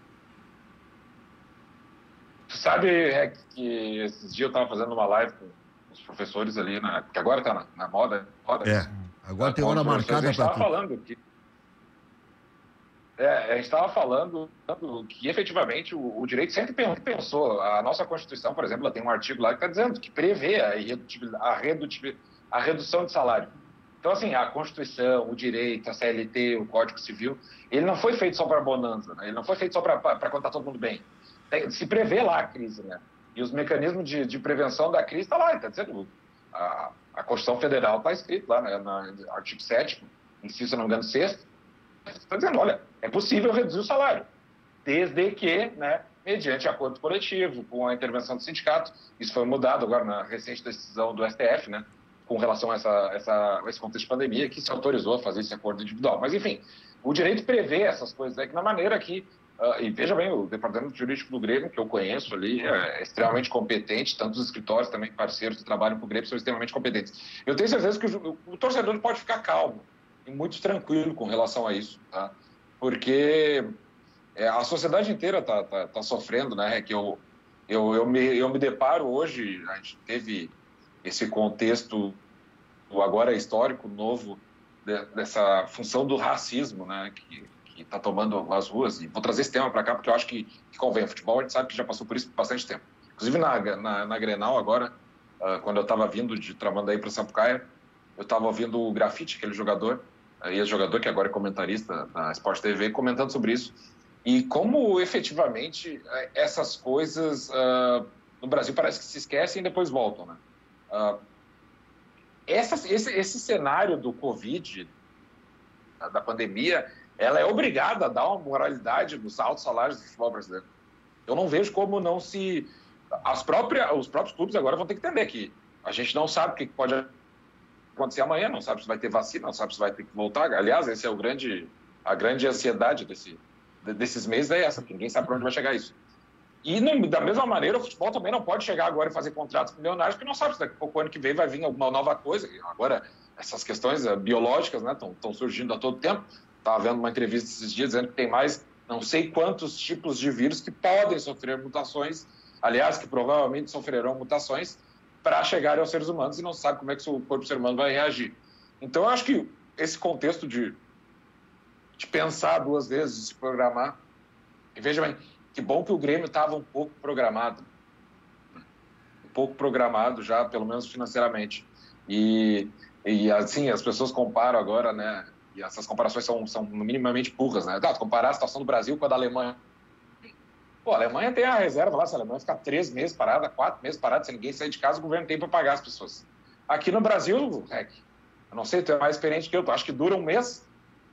Sabe é, que esses dias eu estava fazendo uma live com os professores ali, na, que agora está na, na, moda. moda é, agora tem hora marcada para A gente estava falando que é, a gente estava falando que efetivamente o, o, direito sempre pensou. A nossa Constituição, por exemplo, ela tem um artigo lá que está dizendo que prevê a, a redução de salário. Então, assim, a Constituição, o direito, a CLT, o Código Civil, ele não foi feito só para bonança, né? ele não foi feito só para está todo mundo bem. Tem, se prevê lá a crise, né? E os mecanismos de, de prevenção da crise estão tá lá, está dizendo. A, a Constituição Federal está escrito lá, né, no artigo 7, inciso, se não me engano, 6 está dizendo, olha, é possível reduzir o salário, desde que, né, mediante acordo coletivo, com a intervenção do sindicato. Isso foi mudado agora na recente decisão do STF, né, com relação a, essa, essa, esse contexto de pandemia, que se autorizou a fazer esse acordo individual. Mas, enfim, o direito prevê essas coisas aí, que na maneira que Uh, e veja bem, o departamento jurídico do Grêmio, que eu conheço ali, é extremamente competente, tanto os escritórios também, parceiros que trabalham com o Grêmio, são extremamente competentes. Eu tenho certeza que o, o, torcedor pode ficar calmo e muito tranquilo com relação a isso, tá? Porque é, a sociedade inteira está tá, tá sofrendo, né? Que eu, eu, eu, me, eu me deparo hoje, a gente teve esse contexto agora histórico novo de, dessa função do racismo, né? Que está tomando as ruas. E vou trazer esse tema para cá porque eu acho que, que convém. Futebol a gente sabe que já passou por isso bastante tempo. Inclusive na, na, na Grenal agora, uh, quando eu estava vindo de Tramandaí para Sapucaia, eu estava ouvindo o Grafite, aquele jogador, ex-jogador que agora é comentarista na Sport TV, comentando sobre isso. E como efetivamente é, essas coisas uh, no Brasil parece que se esquecem e depois voltam. Né? Uh, essa, esse, esse cenário do Covid, da pandemia, ela é obrigada a dar uma moralidade nos altos salários do futebol brasileiro. Eu não vejo como não se. As próprias, os próprios clubes agora vão ter que entender que a gente não sabe o que pode acontecer amanhã, não sabe se vai ter vacina, não sabe se vai ter que voltar. Aliás, esse é o grande, a grande ansiedade desse, desses meses é essa, ninguém sabe para onde vai chegar isso. E da mesma maneira, o futebol também não pode chegar agora e fazer contratos milionários, porque não sabe se daqui a pouco ano que vem vai vir alguma nova coisa. Agora, essas questões uh, biológicas estão né, surgindo a todo tempo. Estava vendo uma entrevista esses dias dizendo que tem mais não sei quantos tipos de vírus que podem sofrer mutações, aliás, que provavelmente sofrerão mutações, para chegar aos seres humanos e não sabe como é que o corpo ser humano vai reagir. Então, eu acho que esse contexto de, de pensar duas vezes, de se programar. E veja bem, que bom que o Grêmio estava um pouco programado. Um pouco programado já, pelo menos financeiramente. E, e assim, as pessoas comparam agora, né? E essas comparações são, são minimamente burras, né? Tá, comparar a situação do Brasil com a da Alemanha. Pô, a Alemanha tem a reserva lá, se a Alemanha ficar três meses parada, quatro meses parada, se ninguém sair de casa, o governo tem para pagar as pessoas. Aqui no Brasil, Rec, eu não sei, tu é mais experiente que eu, tu acha que dura um mês,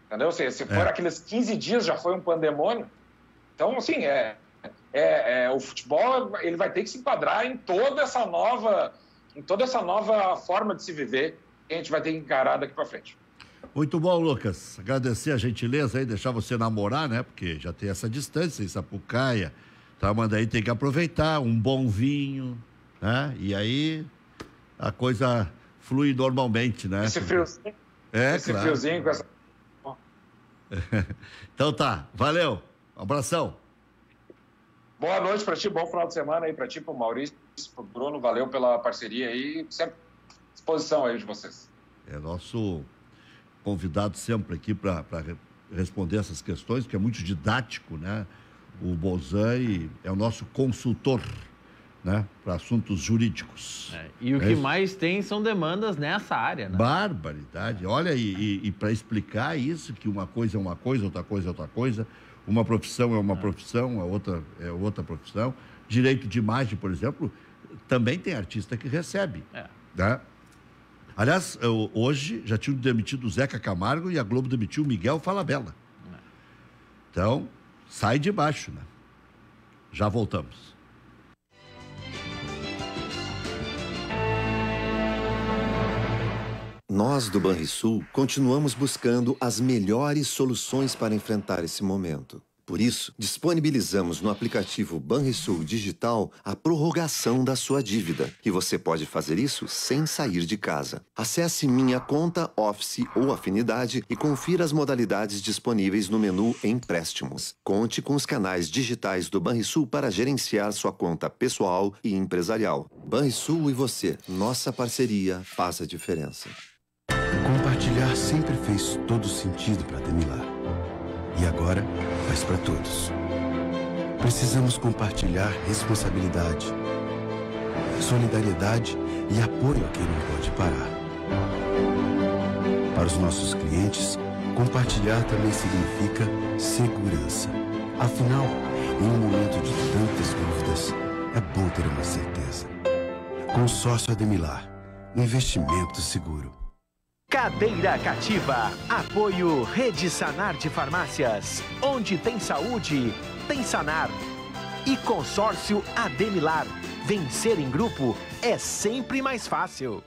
entendeu? Se, se for é. aqueles 15 dias, já foi um pandemônio. Então, assim, é, é, é, o futebol ele vai ter que se enquadrar em toda essa nova, em toda essa nova forma de se viver que a gente vai ter que encarar daqui para frente. Muito bom, Lucas. Agradecer a gentileza aí, deixar você namorar, né? Porque já tem essa distância em Sapucaia. aí tem que aproveitar um bom vinho, né? E aí a coisa flui normalmente, né? Esse friozinho. É, Esse claro. friozinho com essa. [laughs] então tá, valeu. Um abração. Boa noite para ti, bom final de semana aí para ti, para o Maurício, para o Bruno, valeu pela parceria aí, sempre à disposição aí de vocês. É nosso convidado sempre aqui para responder essas questões, que é muito didático, né? O Bozan é o nosso consultor né, para assuntos jurídicos. É, e o é que isso? mais tem são demandas nessa área. Né? Barbaridade. Olha, e, e, e para explicar isso, que uma coisa é uma coisa, outra coisa é outra coisa, uma profissão é uma é. profissão, a outra é outra profissão. Direito de imagem, por exemplo, também tem artista que recebe. É. Né? Aliás, eu, hoje já tinham demitido o Zeca Camargo e a Globo demitiu o Miguel Falabella. Então, sai de baixo, né? Já voltamos. Nós do Banrisul continuamos buscando as melhores soluções para enfrentar esse momento. Por isso, disponibilizamos no aplicativo Banrisul Digital a prorrogação da sua dívida. E você pode fazer isso sem sair de casa. Acesse Minha Conta, Office ou Afinidade e confira as modalidades disponíveis no menu Empréstimos. Conte com os canais digitais do Banrisul para gerenciar sua conta pessoal e empresarial. Banrisul e você, nossa parceria faz a diferença. Compartilhar sempre fez todo sentido para Demilar e agora faz para todos. Precisamos compartilhar responsabilidade, solidariedade e apoio a quem não pode parar. Para os nossos clientes, compartilhar também significa segurança. Afinal, em um momento de tantas dúvidas, é bom ter uma certeza. Consórcio Ademilar. Investimento seguro. Cadeira Cativa. Apoio Rede Sanar de Farmácias. Onde tem saúde, tem Sanar. E Consórcio Ademilar. Vencer em grupo é sempre mais fácil.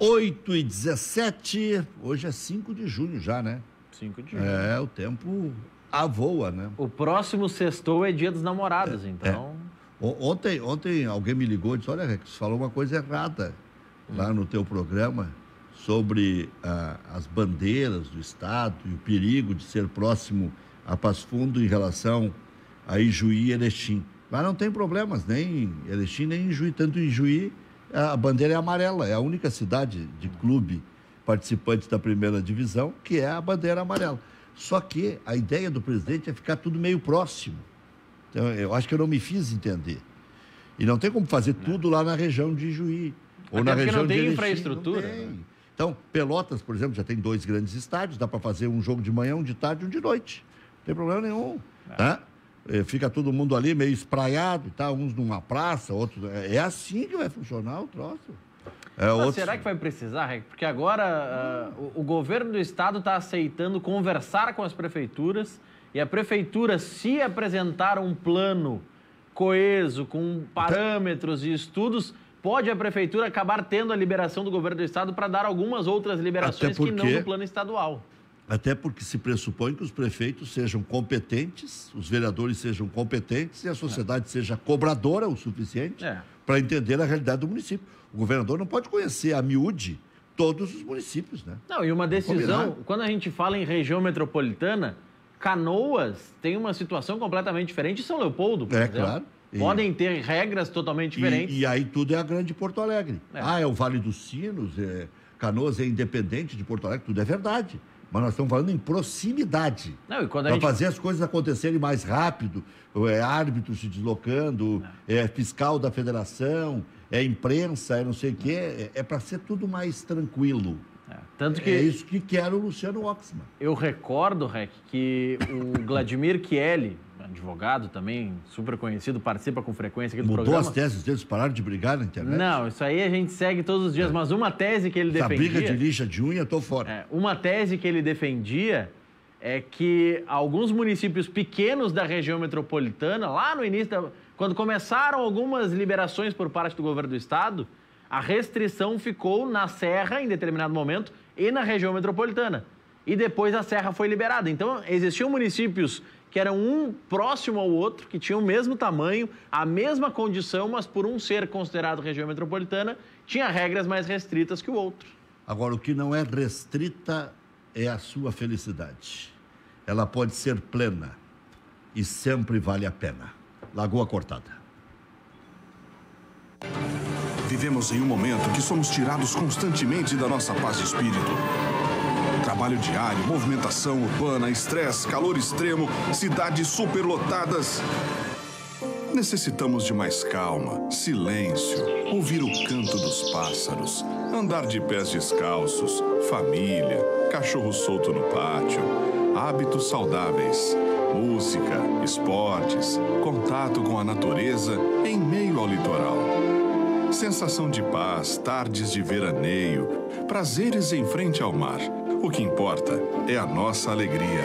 Oito e 17, hoje é 5 de junho já, né? 5 de junho. É, o tempo avoa, né? O próximo sextou é dia dos namorados, então... Ontem, ontem alguém me ligou e disse, olha, Rex, falou uma coisa errada lá no teu programa sobre ah, as bandeiras do Estado e o perigo de ser próximo a Passo Fundo em relação a Ijuí e Erechim. Mas não tem problemas, nem em Erechim, nem em Ijuí. Tanto em Ijuí, a bandeira é amarela. É a única cidade de clube participante da primeira divisão que é a bandeira amarela. Só que a ideia do presidente é ficar tudo meio próximo. Então, eu acho que eu não me fiz entender. E não tem como fazer tudo lá na região de Juí. Ou Até na região não tem de Erechim, infraestrutura, não tem. né? Então, Pelotas, por exemplo, já tem dois grandes estádios, dá para fazer um jogo de manhã, um de tarde, um de noite. Não tem problema nenhum. Tá? Fica todo mundo ali meio espraiado, tá? uns numa praça, outros. É é assim que vai funcionar o troço. É Mas outro- será que vai precisar, Rec? Porque agora ah, o, o governo do estado está aceitando conversar com as prefeituras e a prefeitura, se apresentar um plano coeso, com parâmetros e estudos, pode a prefeitura acabar tendo a liberação do governo do estado para dar algumas outras liberações que não porque- no plano estadual. Até porque se pressupõe que os prefeitos sejam competentes, os vereadores sejam competentes e a sociedade seja cobradora o suficiente É. para entender a realidade do município. O governador não pode conhecer a miúde todos os municípios, né? Não, e uma decisão, quando a gente fala em região metropolitana, Canoas tem uma situação completamente diferente de São Leopoldo, por É, exemplo. claro. E- Podem ter regras totalmente diferentes. E, e aí tudo é a grande Porto Alegre. É. Ah, é o Vale dos Sinos, é, Canoas é independente de Porto Alegre, tudo é verdade. Mas nós estamos falando em proximidade. E Para gente fazer as coisas acontecerem mais rápido, é árbitro se deslocando, é fiscal da federação, é imprensa, é não sei o quê, é, para ser tudo mais tranquilo. É, Tanto que É isso que quer o Luciano Oxman. eu recordo, Rec, que o Vladimir Chielli, advogado também, super conhecido, participa com frequência aqui do Mudou programa. as teses deles, pararam de brigar na internet? Não, isso aí a gente segue todos os dias, mas uma tese que ele Essa defendia... briga de lixa de unha, tô fora. É, uma tese que ele defendia é que alguns municípios pequenos da região metropolitana, lá no início, da- quando começaram algumas liberações por parte do governo do estado, a restrição ficou na Serra em determinado momento e na região metropolitana. E depois a Serra foi liberada. Então, existiam municípios que eram um próximo ao outro, que tinham o mesmo tamanho, a mesma condição, mas por um ser considerado região metropolitana, tinha regras mais restritas que o outro. Agora, o que não é restrita é a sua felicidade. Ela pode ser plena e sempre vale a pena. Lagoa Cortada. Vivemos em um momento que somos tirados constantemente da nossa paz de espírito. Trabalho diário, movimentação urbana, estresse, calor extremo, cidades superlotadas. Necessitamos de mais calma, silêncio, ouvir o canto dos pássaros, andar de pés descalços, família, cachorro solto no pátio, hábitos saudáveis. Música, esportes, contato com a natureza em meio ao litoral. Sensação de paz, tardes de veraneio, prazeres em frente ao mar. O que importa é a nossa alegria.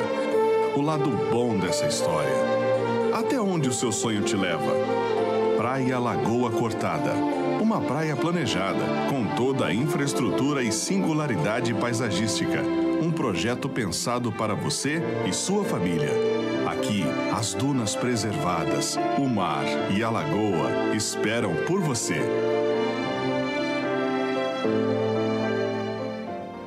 O lado bom dessa história. Até onde o seu sonho te leva? Praia Lagoa Cortada. Uma praia planejada, com toda a infraestrutura e singularidade paisagística. Um projeto pensado para você e sua família. Aqui, as dunas preservadas, o mar e a lagoa esperam por você.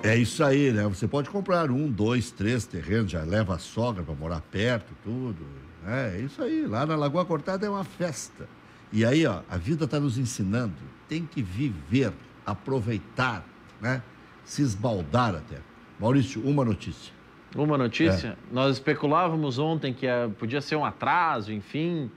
É isso aí, né? Você pode comprar um, dois, três terrenos, já leva a sogra para morar perto, tudo. né? É isso aí. Lá na Lagoa Cortada é uma festa. E aí, ó, a vida está nos ensinando. Tem que viver, aproveitar, né? Se esbaldar até. Maurício, uma notícia. Uma notícia? Nós especulávamos ontem que eh, podia ser um atraso, enfim,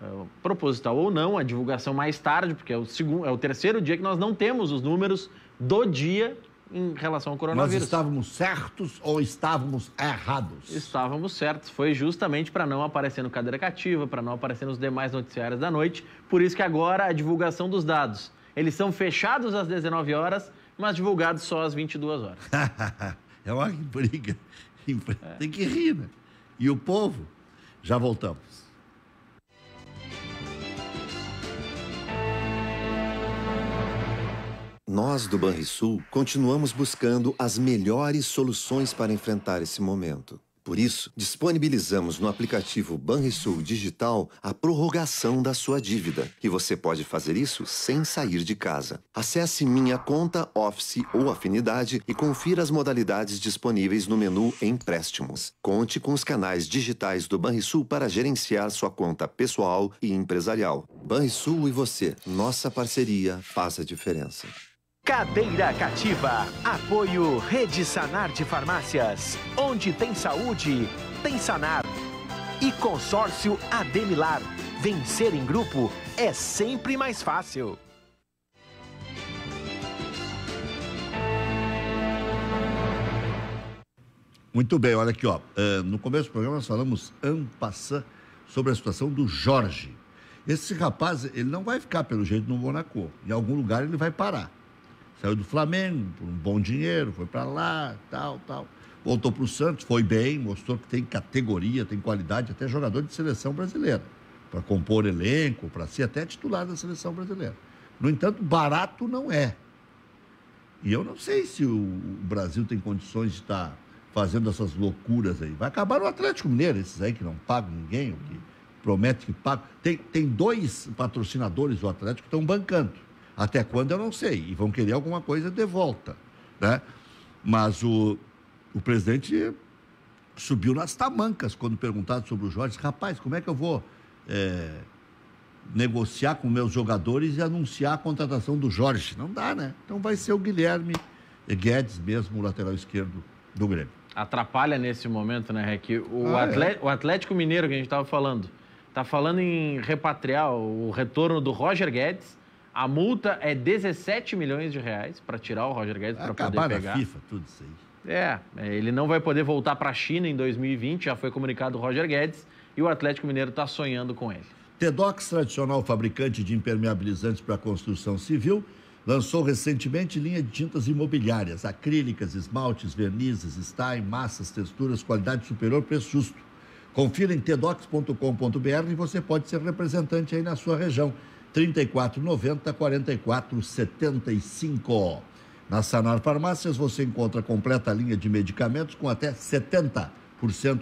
eh, proposital ou não, a divulgação mais tarde, porque é o, segundo, é o terceiro dia que nós não temos os números do dia em relação ao Nós coronavírus. estávamos certos ou estávamos errados? Estávamos certos. Foi justamente para não aparecer no Cadeira Cativa, para não aparecer nos demais noticiários da noite. Por isso que agora a divulgação dos dados. Eles são fechados às 19 horas, mas divulgados só às 22 horas. [laughs] é uma [laughs] briga. Tem que rir, né? E o povo? Já voltamos. Nós do Banrisul continuamos buscando as melhores soluções para enfrentar esse momento. Por isso, disponibilizamos no aplicativo Banrisul Digital a prorrogação da sua dívida. E você pode fazer isso sem sair de casa. Acesse Minha Conta, Office ou Afinidade e confira as modalidades disponíveis no menu Empréstimos. Conte com os canais digitais do Banrisul para gerenciar sua conta pessoal e empresarial. Banrisul e você, nossa parceria faz a diferença. Cadeira Cativa. Apoio Rede Sanar de Farmácias. Onde tem saúde, tem Sanar. E Consórcio Ademilar. Vencer em grupo é sempre mais fácil. Muito bem, olha aqui, ó. eh, no começo do programa nós falamos en passant sobre a situação do Jorge. Esse rapaz, ele não vai ficar pelo jeito no Monaco. Em algum lugar ele vai parar. Saiu do Flamengo por um bom dinheiro, foi para lá, tal, tal. Voltou para o Santos, foi bem, mostrou que tem categoria, tem qualidade, até jogador de seleção brasileira. Para compor elenco, para ser até titular da seleção brasileira. No entanto, barato não é. E eu não sei se o Brasil tem condições de estar fazendo essas loucuras aí. Vai acabar no Atlético Mineiro, esses aí que não pagam ninguém, o que promete que pagam. Tem, tem dois patrocinadores do Atlético que estão bancando. Até quando eu não sei. E vão querer alguma coisa de volta. Né? Mas o, o presidente subiu nas tamancas quando perguntado sobre o Jorge. Rapaz, como é que eu vou é, negociar com meus jogadores e anunciar a contratação do Jorge? Não dá, né? Então vai ser o Guilherme Guedes mesmo, o lateral esquerdo do Grêmio. Atrapalha nesse momento, né, Rec? O, Ah, é? O Atlético Mineiro que a gente estava falando, está falando em repatriar o retorno do Roger Guedes. A multa é 17 milhões de reais para tirar o Roger Guedes para poder pegar. FIFA, tudo isso aí. É, é, ele não vai poder voltar para a China em 2020, já foi comunicado o Roger Guedes, e o Atlético Mineiro está sonhando com ele. Tedox, tradicional fabricante de impermeabilizantes para construção civil, lançou recentemente linha de tintas imobiliárias, acrílicas, esmaltes, vernizes, style, massas, texturas, qualidade superior, preço justo. Confira em tedox.com.br e você pode ser representante aí na sua região. 3490 4475. Na Sanar Farmácias você encontra completa linha de medicamentos com até 70%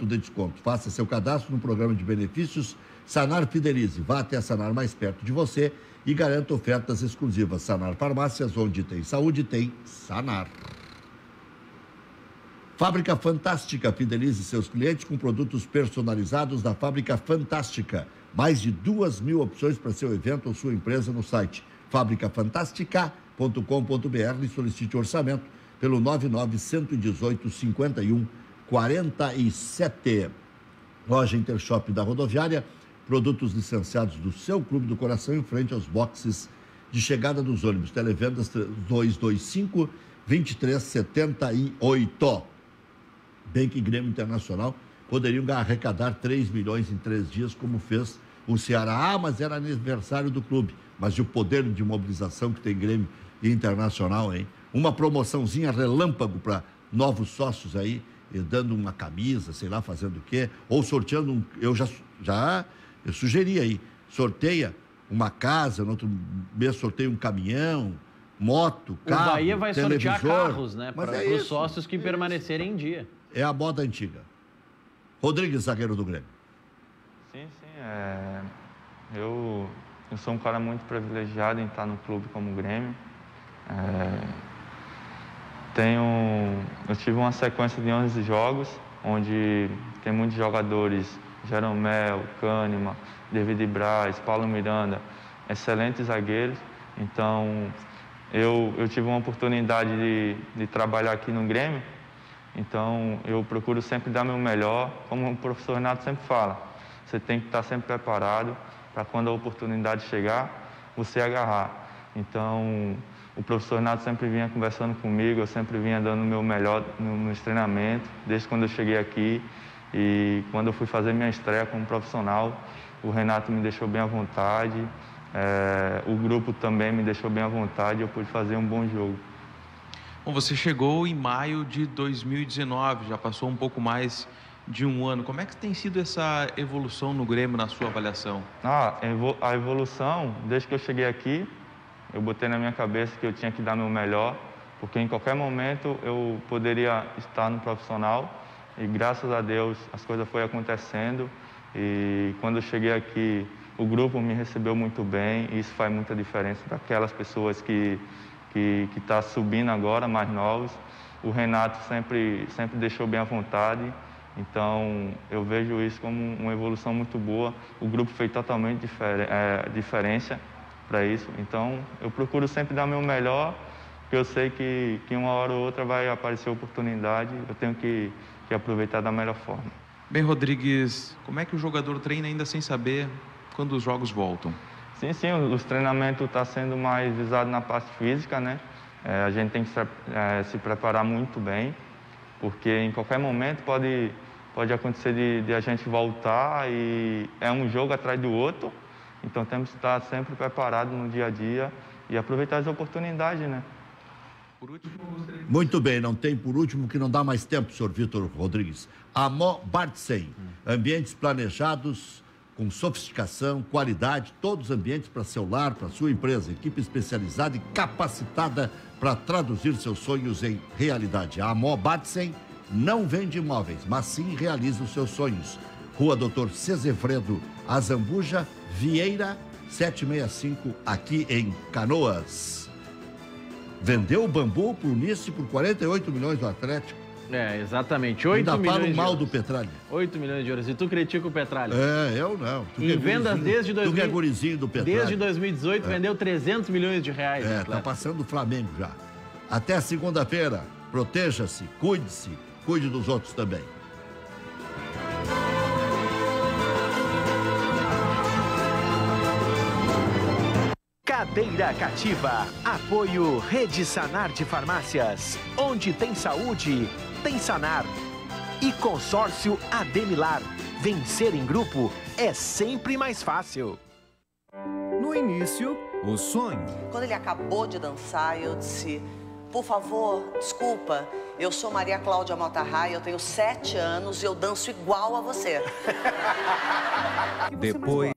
de desconto. Faça seu cadastro no programa de benefícios Sanar Fidelize. Vá até a Sanar mais perto de você e garanta ofertas exclusivas. Sanar Farmácias, onde tem saúde, tem Sanar. Fábrica Fantástica. Fidelize seus clientes com produtos personalizados da Fábrica Fantástica. Mais de duas mil opções para seu evento ou sua empresa no site fabricafantastica.com.br e solicite orçamento pelo 99118 51 47. Loja Intershop da Rodoviária, produtos licenciados do seu Clube do Coração em frente aos boxes de chegada dos ônibus. Televendas 225 2378. Bank Grêmio Internacional poderiam arrecadar 3 milhões em três dias, como fez o Ceará. Ah, mas era aniversário do clube. Mas e o poder de mobilização que tem Grêmio Internacional, hein? Uma promoçãozinha relâmpago para novos sócios aí, dando uma camisa, sei lá, fazendo o quê, ou sorteando um. Eu já, já eu sugeri aí, sorteia uma casa, no outro mês sorteia um caminhão, moto, carro. O Bahia vai televisor. sortear carros, né? Para é os isso, sócios que é permanecerem em dia. É a moda antiga. Rodrigues, zagueiro do Grêmio. Sim, sim. É... Eu, eu sou um cara muito privilegiado em estar no clube como o Grêmio. É... Tenho... Eu tive uma sequência de 11 jogos, onde tem muitos jogadores, Jeromel, Kahneman, David Braz, Paulo Miranda, excelentes zagueiros. Então, eu, eu tive uma oportunidade de, de trabalhar aqui no Grêmio, então eu procuro sempre dar meu melhor, como o professor Renato sempre fala, você tem que estar sempre preparado para quando a oportunidade chegar, você agarrar. Então, o professor Renato sempre vinha conversando comigo, eu sempre vinha dando o meu melhor nos treinamentos, desde quando eu cheguei aqui e quando eu fui fazer minha estreia como profissional, o Renato me deixou bem à vontade, é, o grupo também me deixou bem à vontade, eu pude fazer um bom jogo. Bom, você chegou em maio de 2019, já passou um pouco mais de um ano. Como é que tem sido essa evolução no Grêmio na sua avaliação? Ah, a evolução, desde que eu cheguei aqui, eu botei na minha cabeça que eu tinha que dar meu melhor, porque em qualquer momento eu poderia estar no profissional e graças a Deus as coisas foram acontecendo e quando eu cheguei aqui o grupo me recebeu muito bem e isso faz muita diferença para aquelas pessoas que que está subindo agora, mais novos. O Renato sempre sempre deixou bem à vontade, então eu vejo isso como uma evolução muito boa. O grupo fez totalmente é, diferença para isso, então eu procuro sempre dar meu melhor, porque eu sei que que uma hora ou outra vai aparecer oportunidade, eu tenho que que aproveitar da melhor forma. Bem, Rodrigues, como é que o jogador treina ainda sem saber quando os jogos voltam? Sim, sim, os treinamentos estão tá sendo mais visados na parte física, né? É, a gente tem que se, é, se, preparar muito bem, porque em qualquer momento pode, pode acontecer de, de, a gente voltar e é um jogo atrás do outro, então temos que estar sempre preparados no dia a dia e aproveitar as oportunidades, né? Muito bem, não tem por último que não dá mais tempo, senhor Vitor Rodrigues. Amó Bartsen, ambientes planejados com sofisticação, qualidade, todos os ambientes para seu lar, para sua empresa, equipe especializada e capacitada para traduzir seus sonhos em realidade. A Amó Batsen não vende imóveis, mas sim realiza os seus sonhos. Rua Doutor Cezefredo, Azambuja, Vieira, 765, aqui em Canoas. Vendeu o bambu para o Nice por 48 milhões do Atlético. É, exatamente. 8 Ainda milhões mal de do Petralha. 8 milhões de euros. E tu critica o Petralha? É, eu não. Tu em é vendas desde Tu que é 2000 gurizinho do Petralha. Desde 2018 vendeu 300 milhões de reais. É, tá passando o Flamengo já. Até segunda-feira. Proteja-se, cuide-se, cuide dos outros também. Cadeira Cativa. Apoio Rede Sanar de Farmácias. Onde tem saúde, tem Sanar. E Consórcio Ademilar. Vencer em grupo é sempre mais fácil. No início, o sonho. Quando ele acabou de dançar, eu disse: Por favor, desculpa, eu sou Maria Cláudia Motarray, eu tenho sete anos e eu danço igual a você. [laughs] Depois,